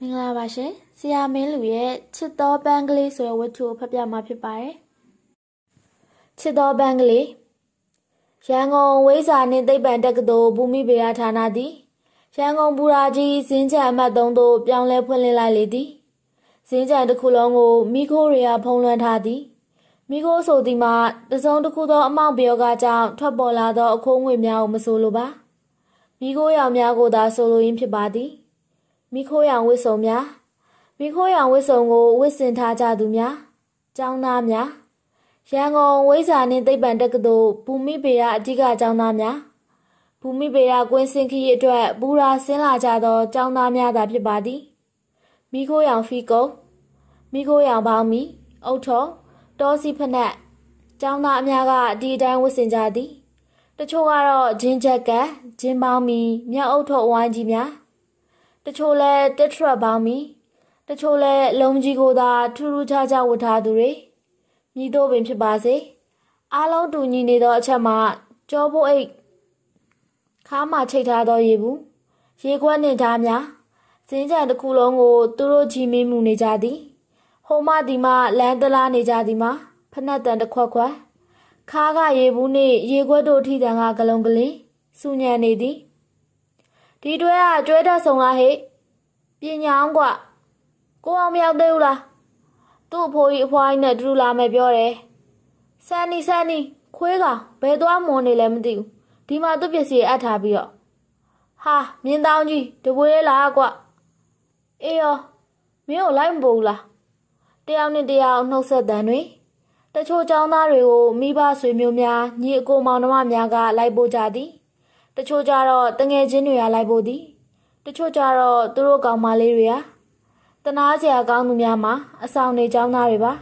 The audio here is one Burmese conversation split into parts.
မင်္ဂလာပါရှင်ဆရာမင်းလူရဲ့ချစ်တော်ပန်းကလေးဆိုတဲ့ဝတ္ထုကိုဖတ်ပြမှာဖြစ်ပါတယ်ချစ်တော်ပန်းကလေးရန်ကုန်ဝိဇာနှင့်သိပ္ပံတက္ကသိုလ်ဘူမိဗေဒဌာနသည်ရန်ကုန်ဘူရာကြီးစင်းချံအမှတ်3သို့ပြောင်းလဲဖွင့်လှစ်လိုက်လေသည်စင်းချံတစ်ခုလုံးကိုမိခိုးတွေကဖုံးလွှမ်းထားသည်မိခိုးဆိုသည်မှာတစုံတစ်ခုသောအမောင့်ပြောကကြောင့်ထွက်ပေါ်လာသောအခိုးငွေများကိုမဆိုလိုပါမိခိုးရောင်များကိုသာဆိုလိုရင်းဖြစ်ပါသည် မိခိုးရောင်ဝစ်စုံများမိခိုးရောင်ဝစ်စုံကိုဝစ်စင်ထားကြသူများကျောင်းသားများရန်ကုန်ဝိဇာနှင့်သိပ္ပံတက္ကသိုလ်ဘူမိပေရအဓိကကျောင်းသားများဘူမိပေရကွင်းစင်ခရီးအတွက်ဘူရာဆင်းလာကြသောကျောင်းသားများသာဖြစ်ပါသည်မိခိုးရောင်ဖီကုံမိခိုးရောင်ပေါင်းမီအုတ်ထုံတောစီဖနက်ကျောင်းသားအများကဒီအတိုင်းဝစ်စင်ကြသည်တချို့ကတော့ဂျင်းချက်ကဂျင်းပေါင်းမီမြောက်အုတ်ထုံအဝိုင်းကြီးများ တချို့လဲတက်ထရက်ပေါင်းမီတချို့လဲလုံးကြီးကိုသာထူးထူးခြားခြားဝတ်ထားသူတွေမြည်တော့ပင်ဖြစ်ပါစေအားလုံးတူညီနေသောအချက်မှာကြောဖို့အိတ်ခါမှချိတ်ထားသောရေဘူးရေခွက်နှင့်ဓားများစင်းကြံတစ်ခုလုံးကိုသူတို့ကြည်မင်းမှုနေကြသည်ဟိုမဒီမှလမ်းတလားနေကြသည်မှာဖနက်တန်တစ်ခွက်ခွက်ခါကရေဘူးနှင့်ရေခွက်တို့ထိတန်ကဂလုံးကလေးစူညံနေသည် ဒီတွဲကကျွဲတတ်ဆုံးလားဟဲ့ပညာအောင်ကွကိုအောင်မရောက်သေးဘူးလားသူ့အဖိုးကြီးအဖွားကြီးနဲ့တူတူလာမယ်ပြောတယ်ဆန်နီဆန်နီခွေးကောင်ဘယ်သွားမွန်နေလဲမသိဘူးဒီမှာသူ့ပစ္စည်းအပ်ထားပြီးတော့ဟာမြင်းတောင်းကြီးတပွေးလေးလားကွအေးရောမင်းကိုလိုက်မပို့ဘူးလားတယောက်နဲ့တယောက်နှုတ်ဆက်တန်တွေတချို့ចောင်းသားတွေကိုမိဘဆွေမျိုးများညီအကိုမောင်နှမများကလိုက်ပို့ကြသည် တချို့ကြတော့တငယ်ချင်းတွေကလိုက်ပို့သည်တချို့ကြတော့သူတို့ကောင်မလေးတွေကတနာစရာကောင်းသူများမှာအဆောင်နေចောင်းသားတွေပါ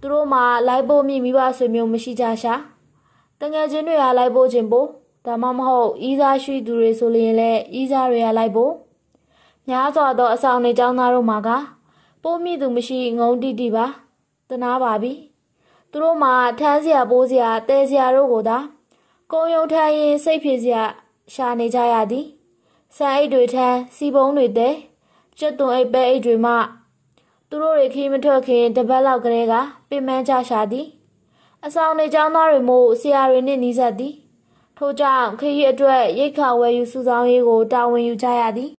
သူတို့မှာလိုက်ပို့မိမိဘဆွေမျိုးမရှိကြရှာတငယ်ချင်းတွေကလိုက်ပို့ခြင်းပို့ဒါမှမဟုတ်ဤသားရှိသူတွေဆိုရင်လည်းဤသားတွေကလိုက်ပို့များစွာသောအဆောင်နေចောင်းသားတို့မှာကပိုးမိသူမရှိငုံတိတိပါတနာပါပြီသူတို့မှာထမ်းစရာပိုးစရာတဲစရာတို့ကိုသာကုံယုံထမ်းရင်စိတ်ဖြစ်စရာ ရှာနေကြရသည်ဆန်အိတ်တွေထမ်းစီပုံးတွေတဲကျက်သွန်အိတ်ပဲအိတ်တွေမှသူတို့တွေခီးမထွက်ခင်တပတ်လောက်ကလေးကပင်မန်းကြရှာသည်အဆောင်နေចောင်းသားတွေမို့ဆရာတွေနဲ့နီးစပ်သည်ထို့ကြောင့်ခရီးအတွက်ရိတ်ခါဝယ်ယူစုဆောင်ရေးကိုတာဝန်ယူကြရသည်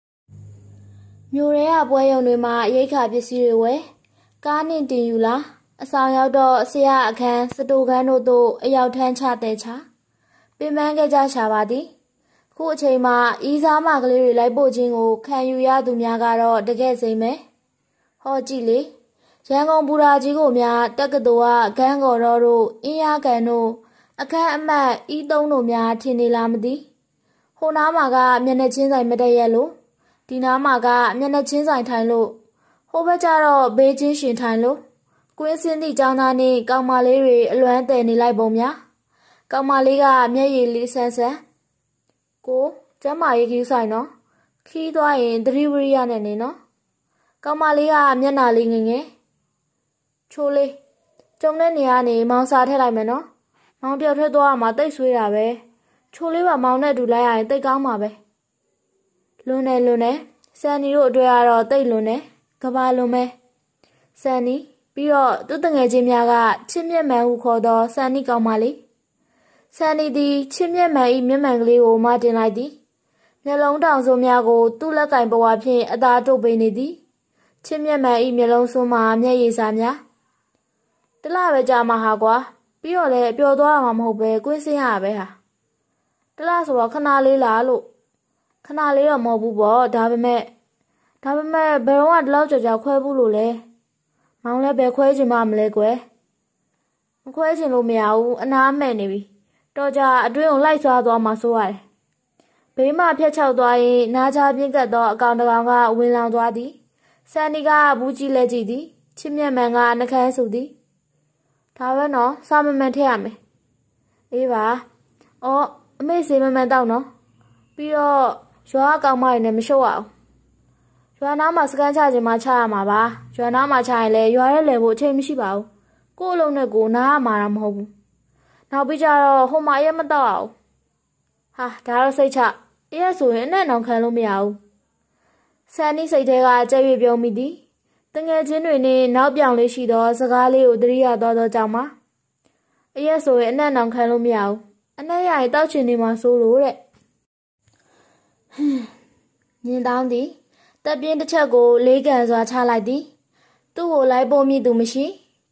မြို့ရဲကပွဲရုံတွေမှာရိတ်ခါပစ္စည်းတွေဝယ်ကားနဲ့တင်ယူလာအဆောင်ရောက်တော့ဆရာအခန်းစတိုခန်းတို့သို့အရောက်ထမ်းချတဲ့ချပင်ပန်းခဲ့ကြရှာပါသည် ခုအချိန်မှာဤစားမကလေးတွေလိုက်ပို့ခြင်းကိုခံယူရသူများကတော့တကယ်စိမ့်မယ်ဟောကြည့်လေရန်ကုန်ဘူရာကြီးကိုများတက္ကသိုလ်ကဂန်းကော်တော်တို့အင်းရကန်တို့အခန်းအမှတ်ဤသုံးတို့များထင်နေလားမသိဟိုနားမှာကမျက်နှာချင်းဆိုင်မတည့်ရလို့ဒီနားမှာကမျက်နှာချင်းဆိုင်ထိုင်လို့ဟိုဘက်ကျတော့ဘေးချင်းရှင်ထိုင်လို့ကွင်းစင်းသည့်ចောင်းသားနှင့်ကောင်မလေးတွေအလွမ်းတယ်နေလိုက်ပုံများကောင်မလေးကမျက်ရည်လေးဆန်းဆန်း ကိုကျမရေးခီးဆိုင်နော်ခီးသွားရင်သတိဝရိယနဲ့နေနော်ကောင်မလေးကမျက်နာလေးငငယ်ချိုးလေးကျုံတဲ့နေရာနေမောင်စာထည့်လိုက်မယ်နော်မောင်တယောက်ထွက်သွားမှတိတ်ဆွေးတာပဲချိုးလေးပါမောင်နဲ့အတူလိုက်ရရင်တိတ်ကောင်းပါပဲလွန်းနေလွန်းနေဆန်နီတို့အတွက်ကတော့တိတ်လွန်းနေကဘာလွန်းမဲဆန်နီပြီးတော့သူ့တငယ်ချင်းများကချစ်မြတ်မှန်ဟုခေါ်သောဆန်နီကောင်းပါလေ ဆန်နီသည်ချစ်မြတ်မှန်၏မျက်မှန်ကလေးကိုမတင်လိုက်သည်မျက်လုံးတောင်စုံများကိုသူ့လက်ကင်ပွားဖြင့်အသာတုပ်ပေးနေသည်ချစ်မြတ်မှန်၏မျက်လုံးစွန်းမှာမျက်ရည်စာများတလားပဲကြာမှာဟာကွာပြီးတော့လည်းပျော်သွားတာမှမဟုတ်ပဲကွင်းစင်းရပဲဟာတလားဆိုတော့ခဏလေးလားလို့ခဏလေးတော့မဟုတ်ဘူးပေါ့ဒါပေမဲ့ဒါပေမဲ့ဘယ်တော့မှဒီလောက်ကြော်ကြော်ခွဲဘူးလို့လဲမောင်လည်းပဲခွဲချင်မှမလဲကွယ်မခွဲချင်လို့မရဘူးအနားမဲ့နေပြီ တော့ကြအတွင်းကိုလိုက်ဆွားသွားမှဆိုရတယ်ဘေးမှဖျက်ချောက်သွားရင်နားချပြင်းကတ်သောအကောင်တကောင်ကဝင်လောင်သွားသည်ဆန်နီကဘူးကြီးလဲကြည့်သည်ချစ်မြတ်မှန်ကနှကန်းဆူသည်ဒါပဲနော်စာမမှန်ထည့်ရမယ်အေးပါအော်အမေစေမမှန်တော့နော်ပြီးတော့ရွာကောင်မရနဲ့မရှုပ်အောင်ရွာနားမှာစကန်ချခြင်းမှချရမှာပါရွာနားမှာချရင်လည်းရွာရဲလေဖို့အချိန်မရှိပါဘူးကို့အလုံးနဲ့ကိုနားရမှာတော့မဟုတ်ဘူး နောက်ပြီးကြတော့ဟိုမှာရဲမတော့အောင်ဟာဒါတော့စိတ်ချအေးရဆိုရင်အနဲ့နောင်ခံလို့မရဘူးဆန်နီစိတ်ထဲကကြဲ့ရွပြုံးမိသည်တငယ်ချင်းတွေနဲ့နောက်ပြောင်လေးရှိသောစကားလေးကိုသတိရသွားသောကြောင့်ပါအရက်ဆိုရင်အနက်နောင်ခံလို့မရဘူးအနက်ရရင်တောက်ချင်နေမှာစိုးလို့တဲ့ညင်တောင်းသည်တပ်ပြင်းတစ်ချက်ကိုလေးကန်စွာချလိုက်သည်သူ့ကိုလိုက်ပို့မိသူမရှိ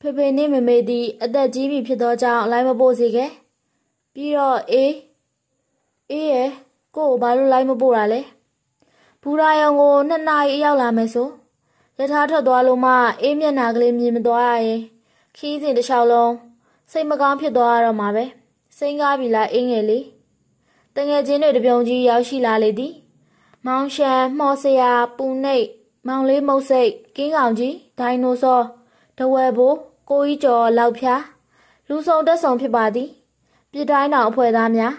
ဖေဖေနှင့်မမေသည် အသက်ကြီးပြီဖြစ်သောကြောင့်လိုက်မပို့စေခဲ့ပြီးတော့အေးအေးရဲ့ကို့ကိုဘာလို့လိုက်မပို့တာလဲဘူရာယုံကိုနှစ်နာရီရောက်လာမယ်ဆိုရထားထွက်သွားလို့မှအေးမျက်နာကလေးမြင်မသွားရရင်ခီးစဉ်တစ်လျှောက်လုံးစိတ်မကောင်းဖြစ်သွားရတော့မှာပဲစိတ်ကားပြီလားအင်းငယ်လေးတငယ်ချင်းတွေတပြုံကြီးရောက်ရှိလာလေသည်မောင်ရှန်မှော်စရာပူနှိတ်မောင်လေးမုတ်စိတ်ကင်းကောင်ကြီးဒိုင်နိုဆောတဝဲဘိုး ကိုကြီးကျော်လောက်ဖျားလူဆောင်တက်ဆောင်ဖြစ်ပါသည်ပြစ်တိုင်းတော်အဖွဲ့သားများ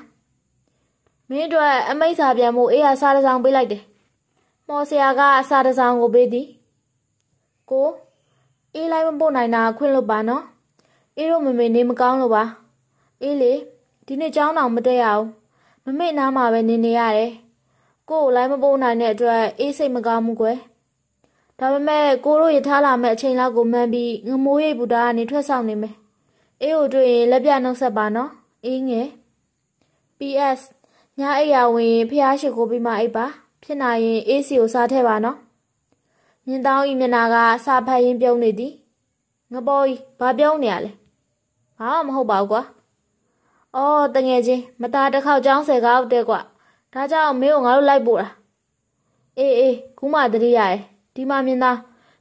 မင်းတို့အမိတ်စာပြန်မှုအေးရစားတစောင်းပေးလိုက်တယ်မော်စရာကအစားတစောင်းကိုပေးသည်ကိုအေးလိုက်မပို့နိုင်တာခွင့်လို့ပါနော်အေးတို့မမေနေမကောင်းလို့ပါအေးလေဒီနေ့ကျောင်းတော်မတက်ရအောင်မမေနားမှာပဲနေနေရတယ်ကိုကိုလိုက်မပို့နိုင်တဲ့အတွက်အေးစိတ်မကောင်းဘူးကွယ် ဒါပေမဲ့ကိုတို့ရထားလာမဲ့အချိန်လောက်ကိုမှန်းပြီးငမိုးရိပ်ဘူတာကနေထွက်ဆောင်နေမယ်အေးကိုတွေ့ရင်လက်ပြနှုတ်ဆက်ပါနော်အေးငယ် PS ညအိယာဝင်ဖျားရှိခိုးပြီးမှအိပ်ပါ ဖြစ်နိုင်ရင်အေးစီကိုစားထဲပါနော်မြင်တောင်းဤမျက်နာကစာဖတ်ရင်းပြုံးနေသည်ငပေါ်ဤဘာပြုံးနေရလဲဘာမှမဟုတ်ပါဘူးကွာအော်တငယ်ချင်းမသားတစ်ခေါက်ကြောင်းဆယ်ကောက်တဲ့ကွာဒါကြောင့်မင်းကိုငါတို့လိုက်ပို့တာအေးအေးခုမှတတိရတယ် ဒီမှာမြင်သား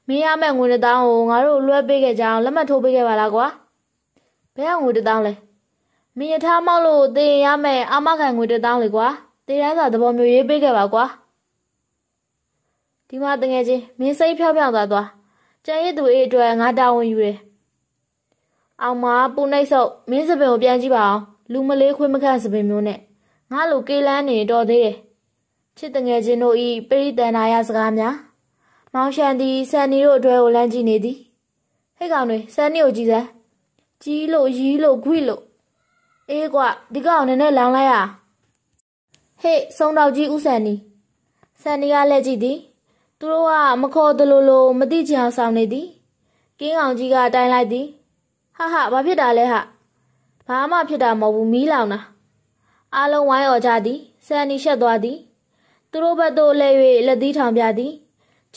မင်းရမယ့်ငွေတစ်တောင်းကိုငါတို့လွှဲပေးခဲ့ကြအောင်လက်မှတ်ထိုးပေးခဲ့ပါလားကွာဘယ်ကငွေတစ်တောင်းလဲမင်းရထားမောက်လို့တင်ရမယ့်အမခံငွေတစ်တောင်းလေကွာတေးရန်စာသဘောမျိုးရေးပေးခဲ့ပါကွာဒီမှာတငယ်ချင်းမင်းစိတ်ဖြောင်းဖြောင်းသွားသွားကျန်ရည်သူအေးအတွက်ငါတာဝန်ယူတယ်အောင်မပူနှိတ်ဆုပ်မင်းစပင်ကိုပြန်ကြည့်ပါအောင်လူမလေးခွေးမခန့်စပင်မျိုးနဲ့ငါလိုကေးလန်းနေတော်သေးတယ်ချစ်တငယ်ချင်းတို့ဤပရိတန်နာယစကားများ မောင်ရှန်သည်ဆန်နီတို့အတွဲကိုလမ်းကြည့်နေသည်ဟဲ့ကောင်တွေဆန်နီကိုကြည့်စမ်းကြီးလို့ရီးလို့ခွိလို့အေးကွာဒီကောင်နည်းနည်းလောင်လိုက်ရဟေ့စုံတော်ကြီးဥဆန်နီဆန်နီကလက်ကြည့်သည်သူတို့ကမခေါ်သလိုလိုမသိချင်အောင်ဆောင်နေသည်ကင်းအောင်ကြီးကတိုင်လိုက်သည်ဟာဟာဘာဖြစ်တာလဲဟာဘာမှဖြစ်တာမဟုတ်ဘူးမီးလောင်တာအားလုံးဝိုင်းអော်ကြသည်ဆန်နီရှက်သွားသည်သူတို့ဘက်သို့လဲ၍လက်သီးထောင်ပြသည်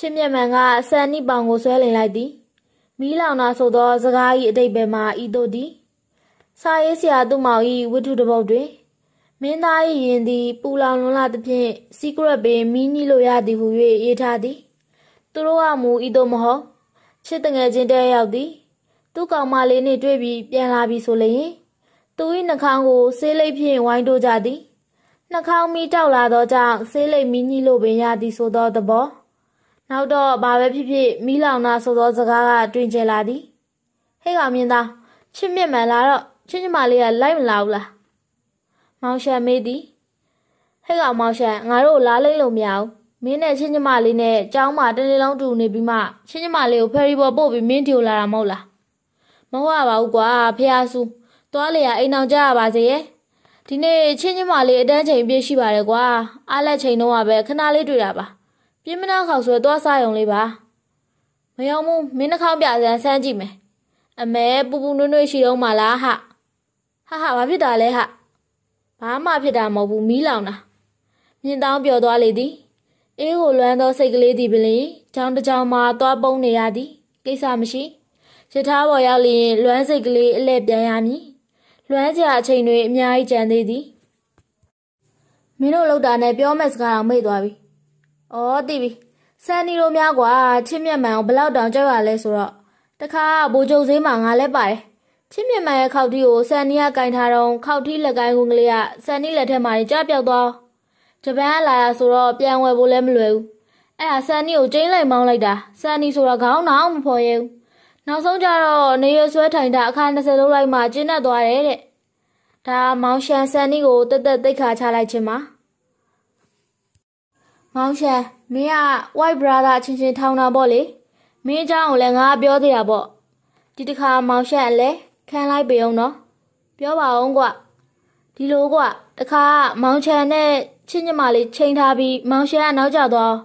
ချစ်မြတ်မှန်ကဆန်နီပောင်ကိုဆွဲလင်လိုက်သည်မီးလောင်တာဆိုသောစကား၏အတိတ်ပဲမှာဤသို့သည်စာရေးဆရာသူမောင်၏ဝတ္ထုတစ်ပုဒ်တွင်မင်းသား၏ရင်သည်ပူလောင်လွန်လာသဖြင့် secret ပင်မီးနီးလို့ရသည်ဟု၍ရေးထားသည်သူတို့ကမူဤသို့မဟုတ်ချစ်တငယ်ချင်းတဲရောက်သည်သူ့ကောင်မလေးနှင့်တွေ့ပြီးပြန်လာပြီဆိုလျင်သူ၏နှာခေါင်းကိုဆေးလိပ်ဖြင့်ဝိုင်းတိုးကြသည်နှာခေါင်းမီးတောက်လာသောကြောင့်ဆေးလိပ်မီးနီးလို့ပင်ရသည်ဆိုသောသဘော နောက်တော့ဘာပဲဖြစ်ဖြစ်မီးလောင်တာဆိုသောစကားကတွင်ကျလာသည်ဟဲ့ကောင်မြင်သားချစ်မြင့်မှန်လာတော့ချစ်ညီမလေးကလိုက်မလာဘူးလားမောင်ရှန်မေးသည်ဟဲ့ကောင်မောင်ရှန်ငါတို့လားလိမ့်လို့မရဘူးမင်းနဲ့ချင်းညီမလေးနဲ့ကျောင်းမှာတနေ့လုံးတူနေပြီးမှချင်းညီမလေးကိုဖယ်ရီပေါ်ပို့ပြီးမင်းတီကိုလာတာမဟုတ်လားမဟုတ်ပါဘူးကွာဖះဆူသွားလေရအိမ်အောင်ကြရပါစေရဲ့ဒီနေ့ချင်းညီမလေးအတန်းချိန်ပြည့်ရှိပါတယ်ကွာအားလက်ချိန်တော့ပဲခဏလေးတွေ့တာပါ ပြင်းမနာခေါက်ဆွဲသွားစားရုံလေးပါမယုံဘူးမင်းနှာခေါင်းပြစမ်းဆန်းကြည့်မယ်အမဲပူပူနွေ့နွေ့ရှိတော့မှလားဟဟာဟာဘာဖြစ်တာလဲဟာဘာမှဖြစ်တာမဟုတ်ဘူးမီးလောင်တာမြင်တောင်းပျော်သွားလေသည်အေးကိုလွမ်းသောစိတ်ကလေးသည်ပင်ချောင်းတစ်ချောင်းမှာသွားပုံးနေရသည်ကိစ္စမရှိရထားပေါ်ရောက်လျင်လွမ်းစိတ်ကလေးအလဲ့ပြန်ရမည်လွမ်းကြအချိန်တွေအများကြီးကြံသေးသည်မင်းတို့လောက်တာနဲ့ပြောမဲ့စကားတော့မေ့သွားပြီ။ အော်သိပြီ။ဆန်နီတို့များကွာချစ်မြတ်မှန်ကိုဘလောက်တောင်ကြောက်ရလဲဆိုတော့တခါဘိုးချုပ်ဈေးမှာငါလဲပါတယ်။ချစ်မြတ်မှန်ရဲ့ခောက်တီးကိုဆန်နီကကင်ထားတော့ခောက်တီးလက်ကိုင်းကုန်းကလေးကဆန်နီလက်ထက်မှာကြပြောက်သွား။ဂျပန်ကလာရဆိုတော့ပြန်ဝယ်ဖို့လည်းမလွယ်ဘူး။အဲ့ဒါဆန်နီကိုကျင်းလိုက်မောင်းလိုက်တာ။ဆန်နီဆိုတာခေါင်းတောင်မဖော်ရဲဘူး။နောက်ဆုံးကျတော့နေရဆွဲထိုင်တာအခါ20လုံးလိုက်မှကျင်းတတ်သွားတယ်တဲ့။ဒါမောင်ရှန်ဆန်နီကိုတက်တက်သိခါချလိုက်ခြင်းပါ။ မောင်ရှန်မင်းက white brother အချင်းချင်းထောင်းတာပေါ့လေမင်းအကြောင်းကိုလည်းငါပြောသေးတာပေါ့ဒီတစ်ခါမောင်ရှန်အလဲခံလိုက်ပေအောင်နော်ပြောပါအောင်ကွဒီလိုကွတခါမောင်ချန်နဲ့ချင်းညမလေးချိန်ထားပြီးမောင်ရှန်ကနောက်ကျသွား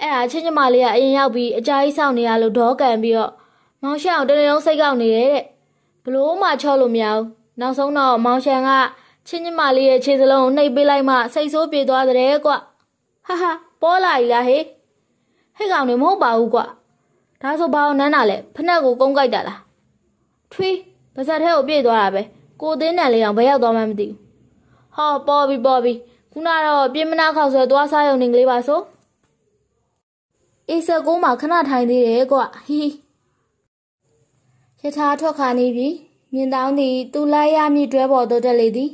အဲ့ဒါချင်းညမလေးကအရင်ရောက်ပြီးအကြာကြီးစောင့်နေရလို့ဒေါကန်ပြီးတော့မောင်ရှန်အောင်တနေ့လုံးစိတ်ကောက်နေတယ်တဲ့ဘလို့မှချော့လို့မရဘူးနောက်ဆုံးတော့မောင်ရှန်ကချင်းညမလေးရဲ့ခြေစလုံးကိုနှိပ်ပေးလိုက်မှစိတ်ဆိုးပြေသွားတဲ့ကွ ဟာဟာပေါ်လာ ਈ လားဟေးဟဲ့ကောင်နေမဟုတ်ပါဘူးကွဒါဆိုဘာအောင်နန်းတာလဲဖနက်ကိုကုန်းကြိုက်တာလားထွေးပါဇက်ထဲကိုပြေးသွားတာပဲကိုသင်းတန်လေးအောင်ဘယ်ရောက်သွားမှမသိဘူးဟောပေါ်ပြီပေါ်ပြီခုနတော့ပြင်းမနာခောက်ဆွဲသွားစားရုံနေကလေးပါဆိုအေးဆက်ကုန်းမှာခဏထိုင်သေးတယ်ကွဟီရထားထွက်ခါနေပြီမြင်တောင်းသည်သူလိုက်ရမည်တွဲပေါ်တော့တက်လေသည်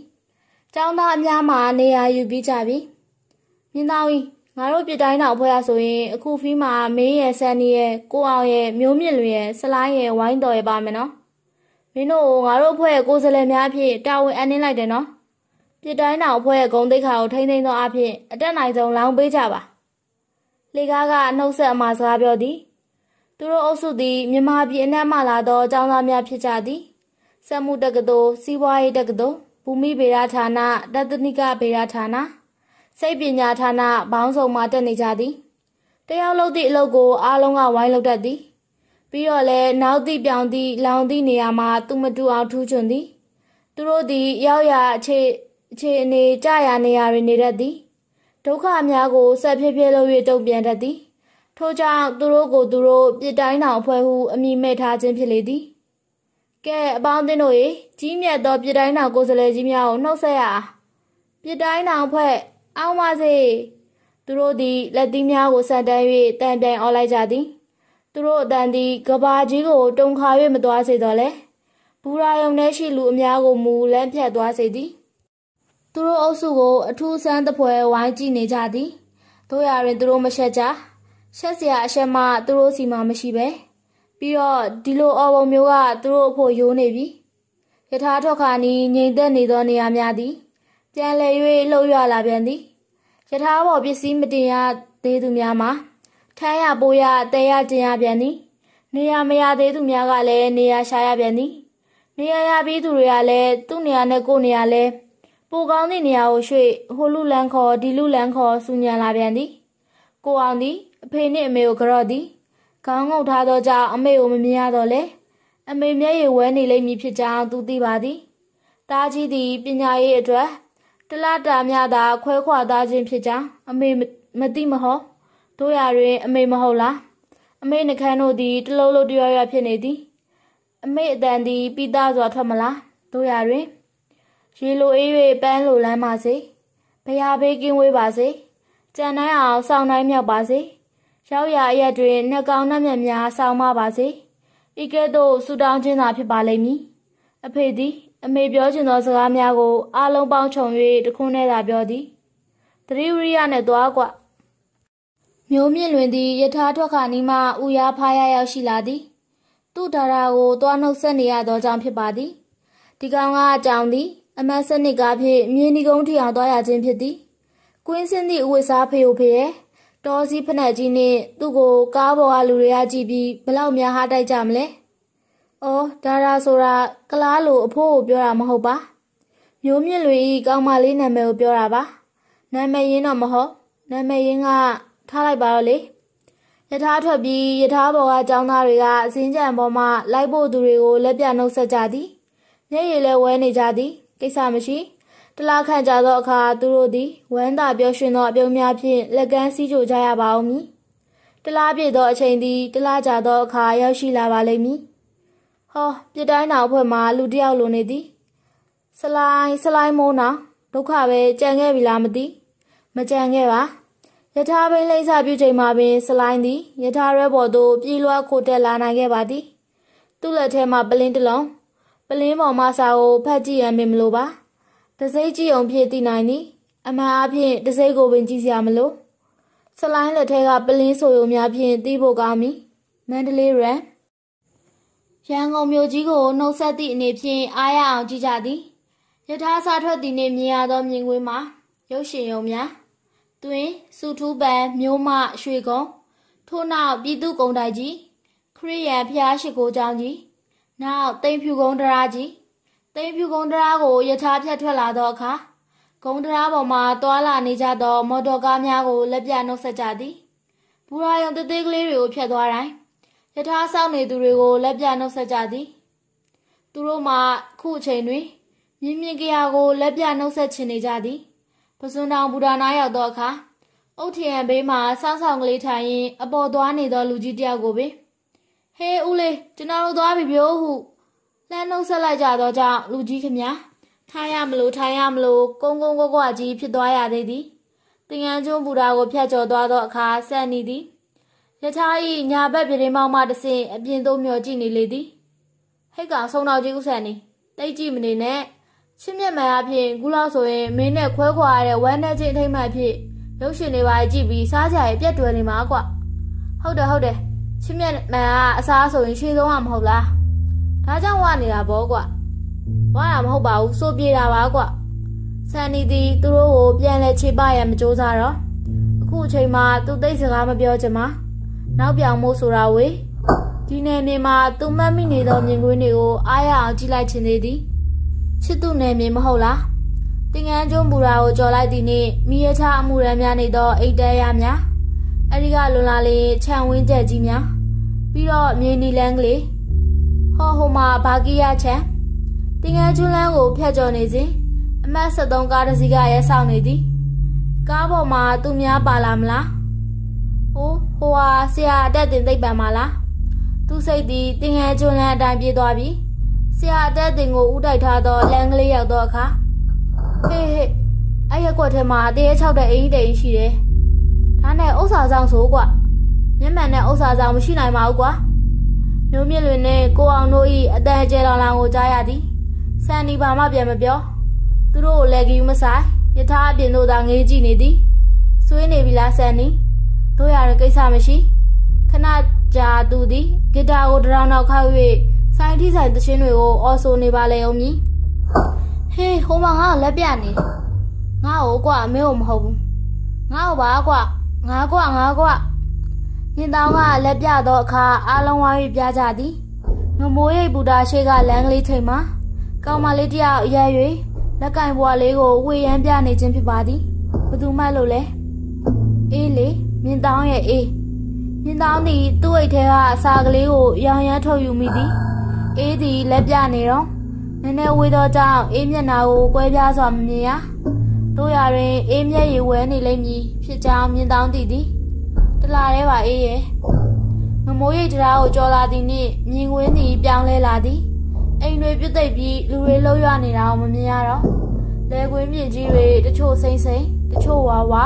ကျောင်းသားအများမှာနေရာယူပြီးကြပြီ မြင်တောင်းကြီးငါတို့ပြတိုင်းတော်ဖွဲ့ရဆိုရင်အခုဖီးမှာမင်းရဲ့ဆန်နီရဲ့ကိုအောင်ရဲ့မျိုးမြင့်လွင်ရဲ့ဆလိုင်းရဲ့ဝိုင်းတော်ရဲ့ပါမယ်နော်မင်းတို့ငါတို့ဖွဲ့ကိုယ်စလဲများအဖြစ်တာဝန်အနှင်းလိုက်တယ်နော်ပြတိုင်းတော်ဖွဲ့ရဲ့ဂုံတိတ်ခါကိုထိမ့်သိမ်းသောအဖြစ်အတက်နိုင်ဆုံးလောင်းပေးကြပါလေကားကနှုတ်ဆက်အမှာစကားပြောသည်သူတို့အုပ်စုသည်မြန်မာပြည်အနှံ့မှလာသောအကြောင်းသားများဖြစ်ကြသည်စက်မှုတက္ကသိုလ်စီးပွားရေးတက္ကသိုလ်ဘူမိဗေဒဌာနတတနိကဗေဒဌာန စိတ်ပညာဌာနဘောင်းဆောင်မှတက်နေကြသည်တယောက်လုပ်သည့်အလုပ်ကိုအားလုံးကဝိုင်းလုပ်တတ်သည်ပြီးတော့လဲနောက်သည့်ပြောင်သည့်လောင်သည့်နေရာမှာသူမတူအောင်ထူးချွန်သည်သူတို့သည်ရောက်ရအခြေအခြေအနေကြရနေရာတွင်နေတတ်သည်ဒုက္ခအများကိုဆက်ဖြည်းဖြည်းလုပ်၍တုံ့ပြန်တတ်သည်ထို့ကြောင့်သူတို့ကိုသူတို့ပြစ်တိုင်းတော်အဖွဲ့ဟုအမည်မဲ့ထားခြင်းဖြစ်လေသည်ကဲအပေါင်းအသင်းတို့ရေကြီးမြတ်သောပြစ်တိုင်းတော်ကိုယ်စားလှယ်ကြီးများကိုနှုတ်ဆက်ရပြစ်တိုင်းတော်အဖွဲ့ အောင်ပါစေသူတို့သည်လက်သီးများကိုဆက်တန်း၍တန်တန်အော်လိုက်ကြသည်သူတို့အတန်သည်ကဘာကြီးကိုတုံခါ၍မသွားစေတော့လေဘူရာယုံထဲရှိလူအများကိုမူလန်းဖြတ်သွားစေသည်သူတို့အုပ်စုကိုအထူးဆန်းသဖွယ်ဝိုင်းကြည့်နေကြသည်တို့ရတွင်သူတို့မရှက်ကြရှက်စရာအရှက်မှသူတို့စီမှာမရှိပဲပြီးတော့ဒီလိုအော်ပုံမျိုးကသူတို့အဖို့ယိုးနေပြီယထာထွက်ခါနီးငြိမ်သက်နေသောနေရာများသည် ပြန်လည်၍လှုပ်ရွလာပြန်သည်ယထာပေါ်ပစ္စည်းမတင်ရသေးသူများမှာထမ်းရပိုးရတဲရတင်ရပြန်သည် နေရာမရသေးသူများကလည်းနေရာရှာရပြန်သည် နေရာရပြီးသူတွေကလည်းသူ့နေရာနဲ့ကိုယ့်နေရာလဲပိုကောင်းသည့်နေရာကိုရွှေ့ဟိုလူလန်းခေါ်ဒီလူလန်းခေါ်စူညံလာပြန်သည် ကိုအောင်သည်အဖေနှင့်အမေကိုကြော့သည်ခေါင်းငုပ်ထားသောကြောင့်အမေကိုမမြင်ရတော့လေအမေမျက်ရည်ဝဲနေလိမ့်မည်ဖြစ်ကြောင်းသူသိပါသည်တားကြီးသည်ပညာရေးအတွက် တလားတာများသာခွဲခွာသားခြင်းဖြစ်ကြောင်းအမေမသိမဟုတ်တို့ရတွင်အမေမဟုတ်လားအမေနှခမ်းတို့သည်တလုံးလုံးတရွရွဖြစ်နေသည်အမေအတန်သည်ပိသားစွာထွက်မလားတို့ရတွင်ရေလိုအေး၍ပန်းလိုလမ်းပါစေဘုရားဘေးကင်းဝေးပါစေကြံနိုင်အောင်စောင်းနိုင်မြောက်ပါစေရောက်ရအရက်တွင်နှကောင်းနှမျက်များဆောင်းမပါစေဤကဲ့သို့ဆူတောင်းခြင်းသာဖြစ်ပါလိမ့်မည်အဖေသည် အမေပြောချင်သောစကားများကိုအားလုံးပေါင်းခြုံ၍တခွန်းနဲ့သာပြောသည်တတိဝရိယနဲ့သွားကွမျိုးမြင့်လွင်သည်ယထာထွက်ခါနီးမှဥရားဖားရရောက်ရှိလာသည် သူ့ဒါရာကိုသွားနှုတ်ဆက်နေရသောကြောင့်ဖြစ်ပါသည်ဒီကောင်ကအကြောင်းသည် အမတ်စနစ်ကားဖြင့်မြေနီကုန်းထီအောင်သွားရခြင်းဖြစ်သည်ကွင်းစင်းသည့်အဝတ်စားဖေယိုဖေရဲ့တောစည်းဖက်နှက်ကြီးနဲ့သူ့ကိုကားပေါ်ကလူတွေကကြည့်ပြီးဘလောက်များဟားတိုက်ကြမလဲ။ အော်ဒါရာဆိုတာကလားလိုအဖိုးကိုပြောတာမဟုတ်ပါ။မျိုးမြင့်လူကြီးကောင်းမလေးနာမည်ကိုပြောတာပါ။နာမည်ရင်းတော့မဟုတ်။နာမည်ရင်းကထားလိုက်ပါတော့လေ။ယထာထွက်ပြီးယထာဘော်ကចောင်းသားတွေကအစင်းကြံပေါ်မှာလိုက်ဖို့သူတွေကိုလက်ပြနှုတ်ဆက်ကြသည်။မျက်ရည်လည်းဝဲနေကြသည်။ကိစ္စမရှိ။တလားခန့်ကြသောအခါသူတို့သည်ဝမ်းသာပျော်ရွှင်သောအပြုံးများဖြင့်လက်ကမ်းစည်းကြိုကြရပါဦးမည်တလားပြည့်သောအချိန်သည်တလားကြသောအခါရောက်ရှိလာပါလိမ့်မည် ဟောပြတိုင်းတော်ဖွဲ့မှာလူတယောက်လိုနေသည်ဆလိုင်းဆလိုင်းမိုးနောင်ဒုက္ခပဲကြံခဲ့ပြီလားမသိမကြံခဲ့ပါယထာဘိန်လိမ့်စာပြုချိန်မှာပင်ဆလိုင်းသည်ယထာရဲဘော်သို့ပြေးလွှားခိုတက်လာနိုင်ခဲ့ပါသည်သူ့လက်ထဲမှာပလင်းတစ်လုံးပလင်းပေါ်မှာစာကိုဖတ်ကြည့်ရမင်းမလို့ပါတစိမ့်ကြည့်အောင်ဖြည့်သိနိုင်သည်အမှန်အဖြစ်တစိမ့်ကိုပင်ကြည့်စရာမလိုဆလိုင်းလက်ထဲကပလင်းဆိုရုံများဖြင့်သိဖို့ကောင်းမည်မန္တလေးရန် ရန်ကုန်မြို့ကြီးကိုနှုတ်ဆက်သည့်အနေဖြင့်အားရအောင်ကြည့်ကြသည်ယထာစာထွက်သည်နှင့်မြင်ရသောမြင်ကွင်းမှာရုပ်ရှင်ရုံများတွင်စုထူးပန်မြို့မရွှေကုန်းထို့နောက်ပြည်သူကုန်းတိုင်ကြီးခရိယန်ဖျားရှိခိုးကျောင်းကြီးနောက်တိမ်ဖြူကုန်းတရာကြီးသိမ်ဖြူကုန်းတရားကိုယထာဖြတ်ထွက်လာသောအခါကုန်းတရားပေါ်မှသွာလာနေကြသော မော်တော်ကားများကိုလက်ပြနှုတ်ဆက်ကြသည်ဘဘူရာယုံတသေးကလေးတွေကိုဖျက်သွားတိုင်း ယထာဆောင်နေသူတွေကိုလက်ပြနှုတ်ဆက်ကြသည် သူတို့မှခုအချိန်တွင်မြင်းမြင့်ကြရာကိုလက်ပြနှုတ်ဆက်ချင်နေကြသည်ပစွန်တောင်ဘူရာနာရောက်သောအခါအုတ်ထရံဘေးမှစောင်းဆောင်ကလေးထိုင်ရင်အပေါ်သွားနေသောလူကြီးတယောက်ကိုပင်ဟေးဦးလေးကျွန်တော်တို့သွားပြီပြို့ဟုလှမ်းနှုတ်ဆက်လိုက်ကြသောကြောင့်လူကြီးခမထိုင်ရမလို့ထိုင်ရမလို့ကုန်းကုန်းကွကွကြီးဖြစ်သွားရသေးသည်တင်ငန်းကျွန်းဘူရာကိုဖျက်ကျော်သွားသောအခါဆက်နေသည် ယထာဤညာဘက်ပြတင်းမောင်းမှတဆင်အပြင်သို့မျောကြည့်နေလေသည်ဟိတ်ကောင်ဆုံးတော်ကြီးဥဆန်နေတိတ်ကြည့်မနေနဲ့ရှင်းမြက်မှန်အဖြစ်ခုလောက်ဆိုရင်မင်းနဲ့ခွဲခွာရတဲ့ဝမ်းနဲ့ချင်းအထိတ်မှအဖြစ်ရုပ်ရှင်တွေပါကြည့်ပြီးစားကြရဲ့ပြက်တွယ်နေမှာကွဟုတ်တယ်ဟုတ်တယ်ရှင်းမြက်မှန်ကအစားဆိုရင်ရှင်းဆုံးကမဟုတ်လားဒါကြောင့်ဝနေတာဘောကွဝါတာမဟုတ်ပါဘူးစိုးပြေတာပါကွဆန်နီတီသူတို့ကိုပြန်လဲခြေပရမကြိုးစားတော့အခုအချိန်မှာသူသိစကားမပြောချင်မှာ နောက်ပြောင်မို့ဆိုတာဝေးဒီနယ်မြေမှာသူမတ်မိနေသောမြင်ကွင်းတွေကိုအားရအောင်ကြည့်လိုက်ခြင်းသေးသည်ချစ်သူနယ်မြေမဟုတ်လားတင်ငန်းကျွန်းဘူရာကိုကြော်လိုက်သည့်နေ့မိရချအမှုရန်များနေသောအိတ်တဲရများအဲဒီကလွန်လာလေခြံဝင်းကျက်ကြီးများပြီးတော့မြေနီလန်းကလေးဟောဟိုမှာဘာကီယာချံတင်ငန်းကျွန်းလန်းကိုဖျက်ကျော်နေစဉ်အမတ်73ကားတစ်စီးကရဲဆောင်နေသည်ကားပေါ်မှာသူများပါလာမလား။အိုး ဟိုဟာဆရာအတက်တင်သိပ်ပံပါလား။သူစိတ်သည်တင်ငယ်ကျွန်းလန်းအတိုင်းပြေးသွားပြီ။ဆရာအတက်တင်ကိုဥတိုက်ထားသောလမ်းကလေးရောက်တော့အခါဟေးဟေးအဲ့ရက်ကွက်ထဲမှာတရေချောက်တဲ့အင်းတိန်ရှိတယ်။ဒါနဲ့ဥစ္စာဆောင်ဆိုကွ။မျက်မှန်နဲ့ဥစ္စာဆောင်မရှိနိုင်ပါဘူးကွာ။မျိုးမြင့်လွင်နဲ့ကိုအောင်တို့ဤအတန်ကျဲလောင်လောင်ကိုကြားရသည်။စန်ဒီဘာမှပြန်မပြော။သူတို့ကိုလည်းကြီးမဆိုင်ယထာအပြင်တို့သာငေးကြည့်နေသည်။ဆွေးနေပြီလားစန်နီ။ တို့ရတဲ့ကိစ္စမရှိခဏကြာသူသည်ဂီတာကိုတရောင်နောက်ခောက်၍စိုင်းထိဆိုင်သချင်းတွေကိုအော်ဆိုနေပါလေအောင်မြည်ဟေးဟိုမှာငါ့ကိုလက်ပြနေငါ့ကိုကွာမင်းကိုမဟုတ်ဘူးငါ့ကိုပါကွာငါကွာငါကွာညင်တောင်ကလက်ပြသောအခါအားလုံးဝိုင်းပြကြသည်ငမိုးရိပ်ဘူတာရှိကလမ်းကလေးချိန်မှာကောင်မလေးတယောက်ရဲ၍လက်ကင်ဘွားလေးကိုဝေရမ်းပြနေခြင်းဖြစ်ပါသည်ဘသူမှလို့လဲအေးလေ မြင်းတောင်းရဲ့အေးမြင်းတောင်းသည်သူ့အိတ်ထဲကအစာကလေးကိုရောင်ရမ်းထုတ်ယူမိသည်အေးသည်လက်ပြနေတော့နည်းနည်းဝေးသောကြောင့်အေးမျက်နာကိုကွဲပြားစွာမမြင်ရတို့ရတွင်အေးမျက်ရည်ဝဲနေလိမ့်မည်ဖြစ်ကြောင်းမြင်းတောင်းသည်သည်တလာရဲပါအေးရဲ့မမိုးရိတ်တရားကိုကြော်လာသည်နှင့်မြင်ကွင်းသည်ပြောင်းလဲလာသည်အိမ်တွေပြုတ်သိပ်ပြီးလူတွေလှုပ်ရွနေတာကိုမမြင်ရတော့လဲခွင်းမြင့်ကြီးတွေတချို့စိမ့်စိမ့်တချို့ဝါဝါ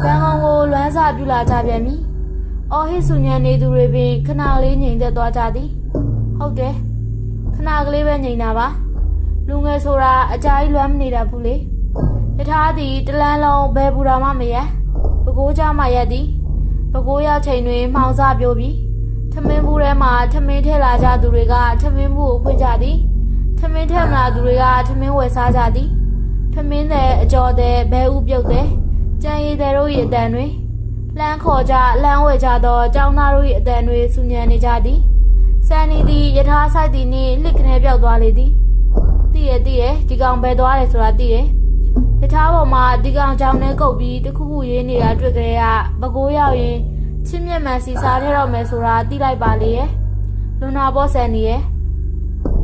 ရန်ကုန်ကိုလွမ်းစပြူလာကြပြန်ပြီ။အော်ဟစ်ဆူညံနေသူတွေပင်ခဏလေးငြိမ်သက်သွားကြသည်။ဟုတ်တယ်။ခဏကလေးပဲငြိမ်တာပါ။လူငယ်ဆိုတာအကြိုက်လွမ်းမနေတတ်ဘူးလေ။ယထာသည်တလန်းလုံးဘယ်ဘူရာမှမရ။ပကိုးကြမှရက်သည်။ပကိုးရောက်ချိန်တွင်မှောင်စားပြိုးပြီးထမင်းဘူးထဲမှာထမင်းထည့်လာကြသူတွေကထမင်းဘူးကိုဖွင့်ကြသည်။ထမင်းထည့်မလာသူတွေကထမင်းဝယ်စားကြသည်။ထမင်းတဲ့အကျော်တဲ့ဘဲဥပြုတ်တဲ့ ကြံရည်တဲ့တို့၏အတန်တွေလှမ်းခေါ်ကြလှမ်းဝဲကြသောကျောင်းသားတို့၏အတန်တွေဆူညံနေကြသည်စန်နီသည်ယထာဆိုင်သည်နှင့်လှစ်ခနဲပြောက်သွားလေသည်တည်ရတည်ရဒီကောင်ဘယ်သွားတယ်ဆိုတာတည်ရယထာပေါ်မှာဒီကောင်ကြောင်နဲ့ကုတ်ပြီးတခုခုရေးနေတာတွေ့ကြရပကိုးရောက်ရင်ချင်းမြက်မှန်စီစားထဲတော့မယ်ဆိုတာသိလိုက်ပါလေရဲ့လွန်နာဘောဆန်နီရဲ့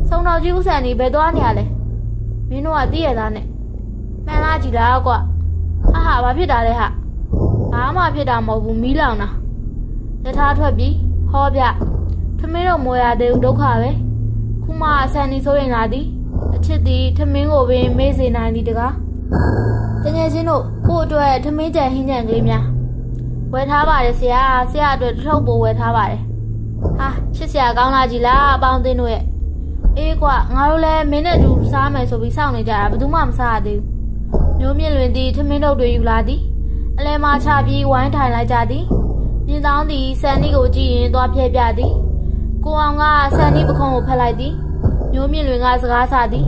ဆုံတော်ကြီးဦးဆန်နီဘယ်သွားနေရလဲမင်းတို့ကသိရသားနဲ့မှန်လားကြည်လားကွာ ဟာဟာဘာဖြစ်တာလဲဟာဘာမှဖြစ်တာမဟုတ်ဘူးမီးလောင်တာလက်ထားထွက်ပြီးဟောပြထမင်းတော့မွေရသေးဘူးဒုက္ခပဲခုမှဆန်နီဆိုရင်လာသည်အချစ်သည်ထမင်းကိုပင်မေ့စေနိုင်သည်တကားတကယ်ချင်းတို့ကို့အတွက်ထမင်းကြံဟင်းကြံကလေးများဝယ်ထားပါတယ်ဆရာဆရာအတွက်တစ်ထုပ်ပို့ဝယ်ထားပါတယ်ဟာချစ်ဆရာကောင်းလာကြည်လားအပေါင်းအသင်းတို့ရဲ့အေးကွာငါတို့လည်းမင်းနဲ့တူစားမယ်ဆိုပြီးစောင့်နေကြတာဘယ်သူမှမစားရသေးဘူး မျိုးမြင့်လွင်သည်ထမင်းတုပ်တွေယူလာသည်အလဲမှာချပြီးဝိုင်းထိုင်လိုက်ကြသည်မြင်းသားသည်ဆန်နီကိုကြည့်ရင်သွားပြဲပြသည်ကိုအောင်ကဆန်နီပခုံးကိုဖက်လိုက်သည်မျိုးမြင့်လွင်ကစကားဆသည်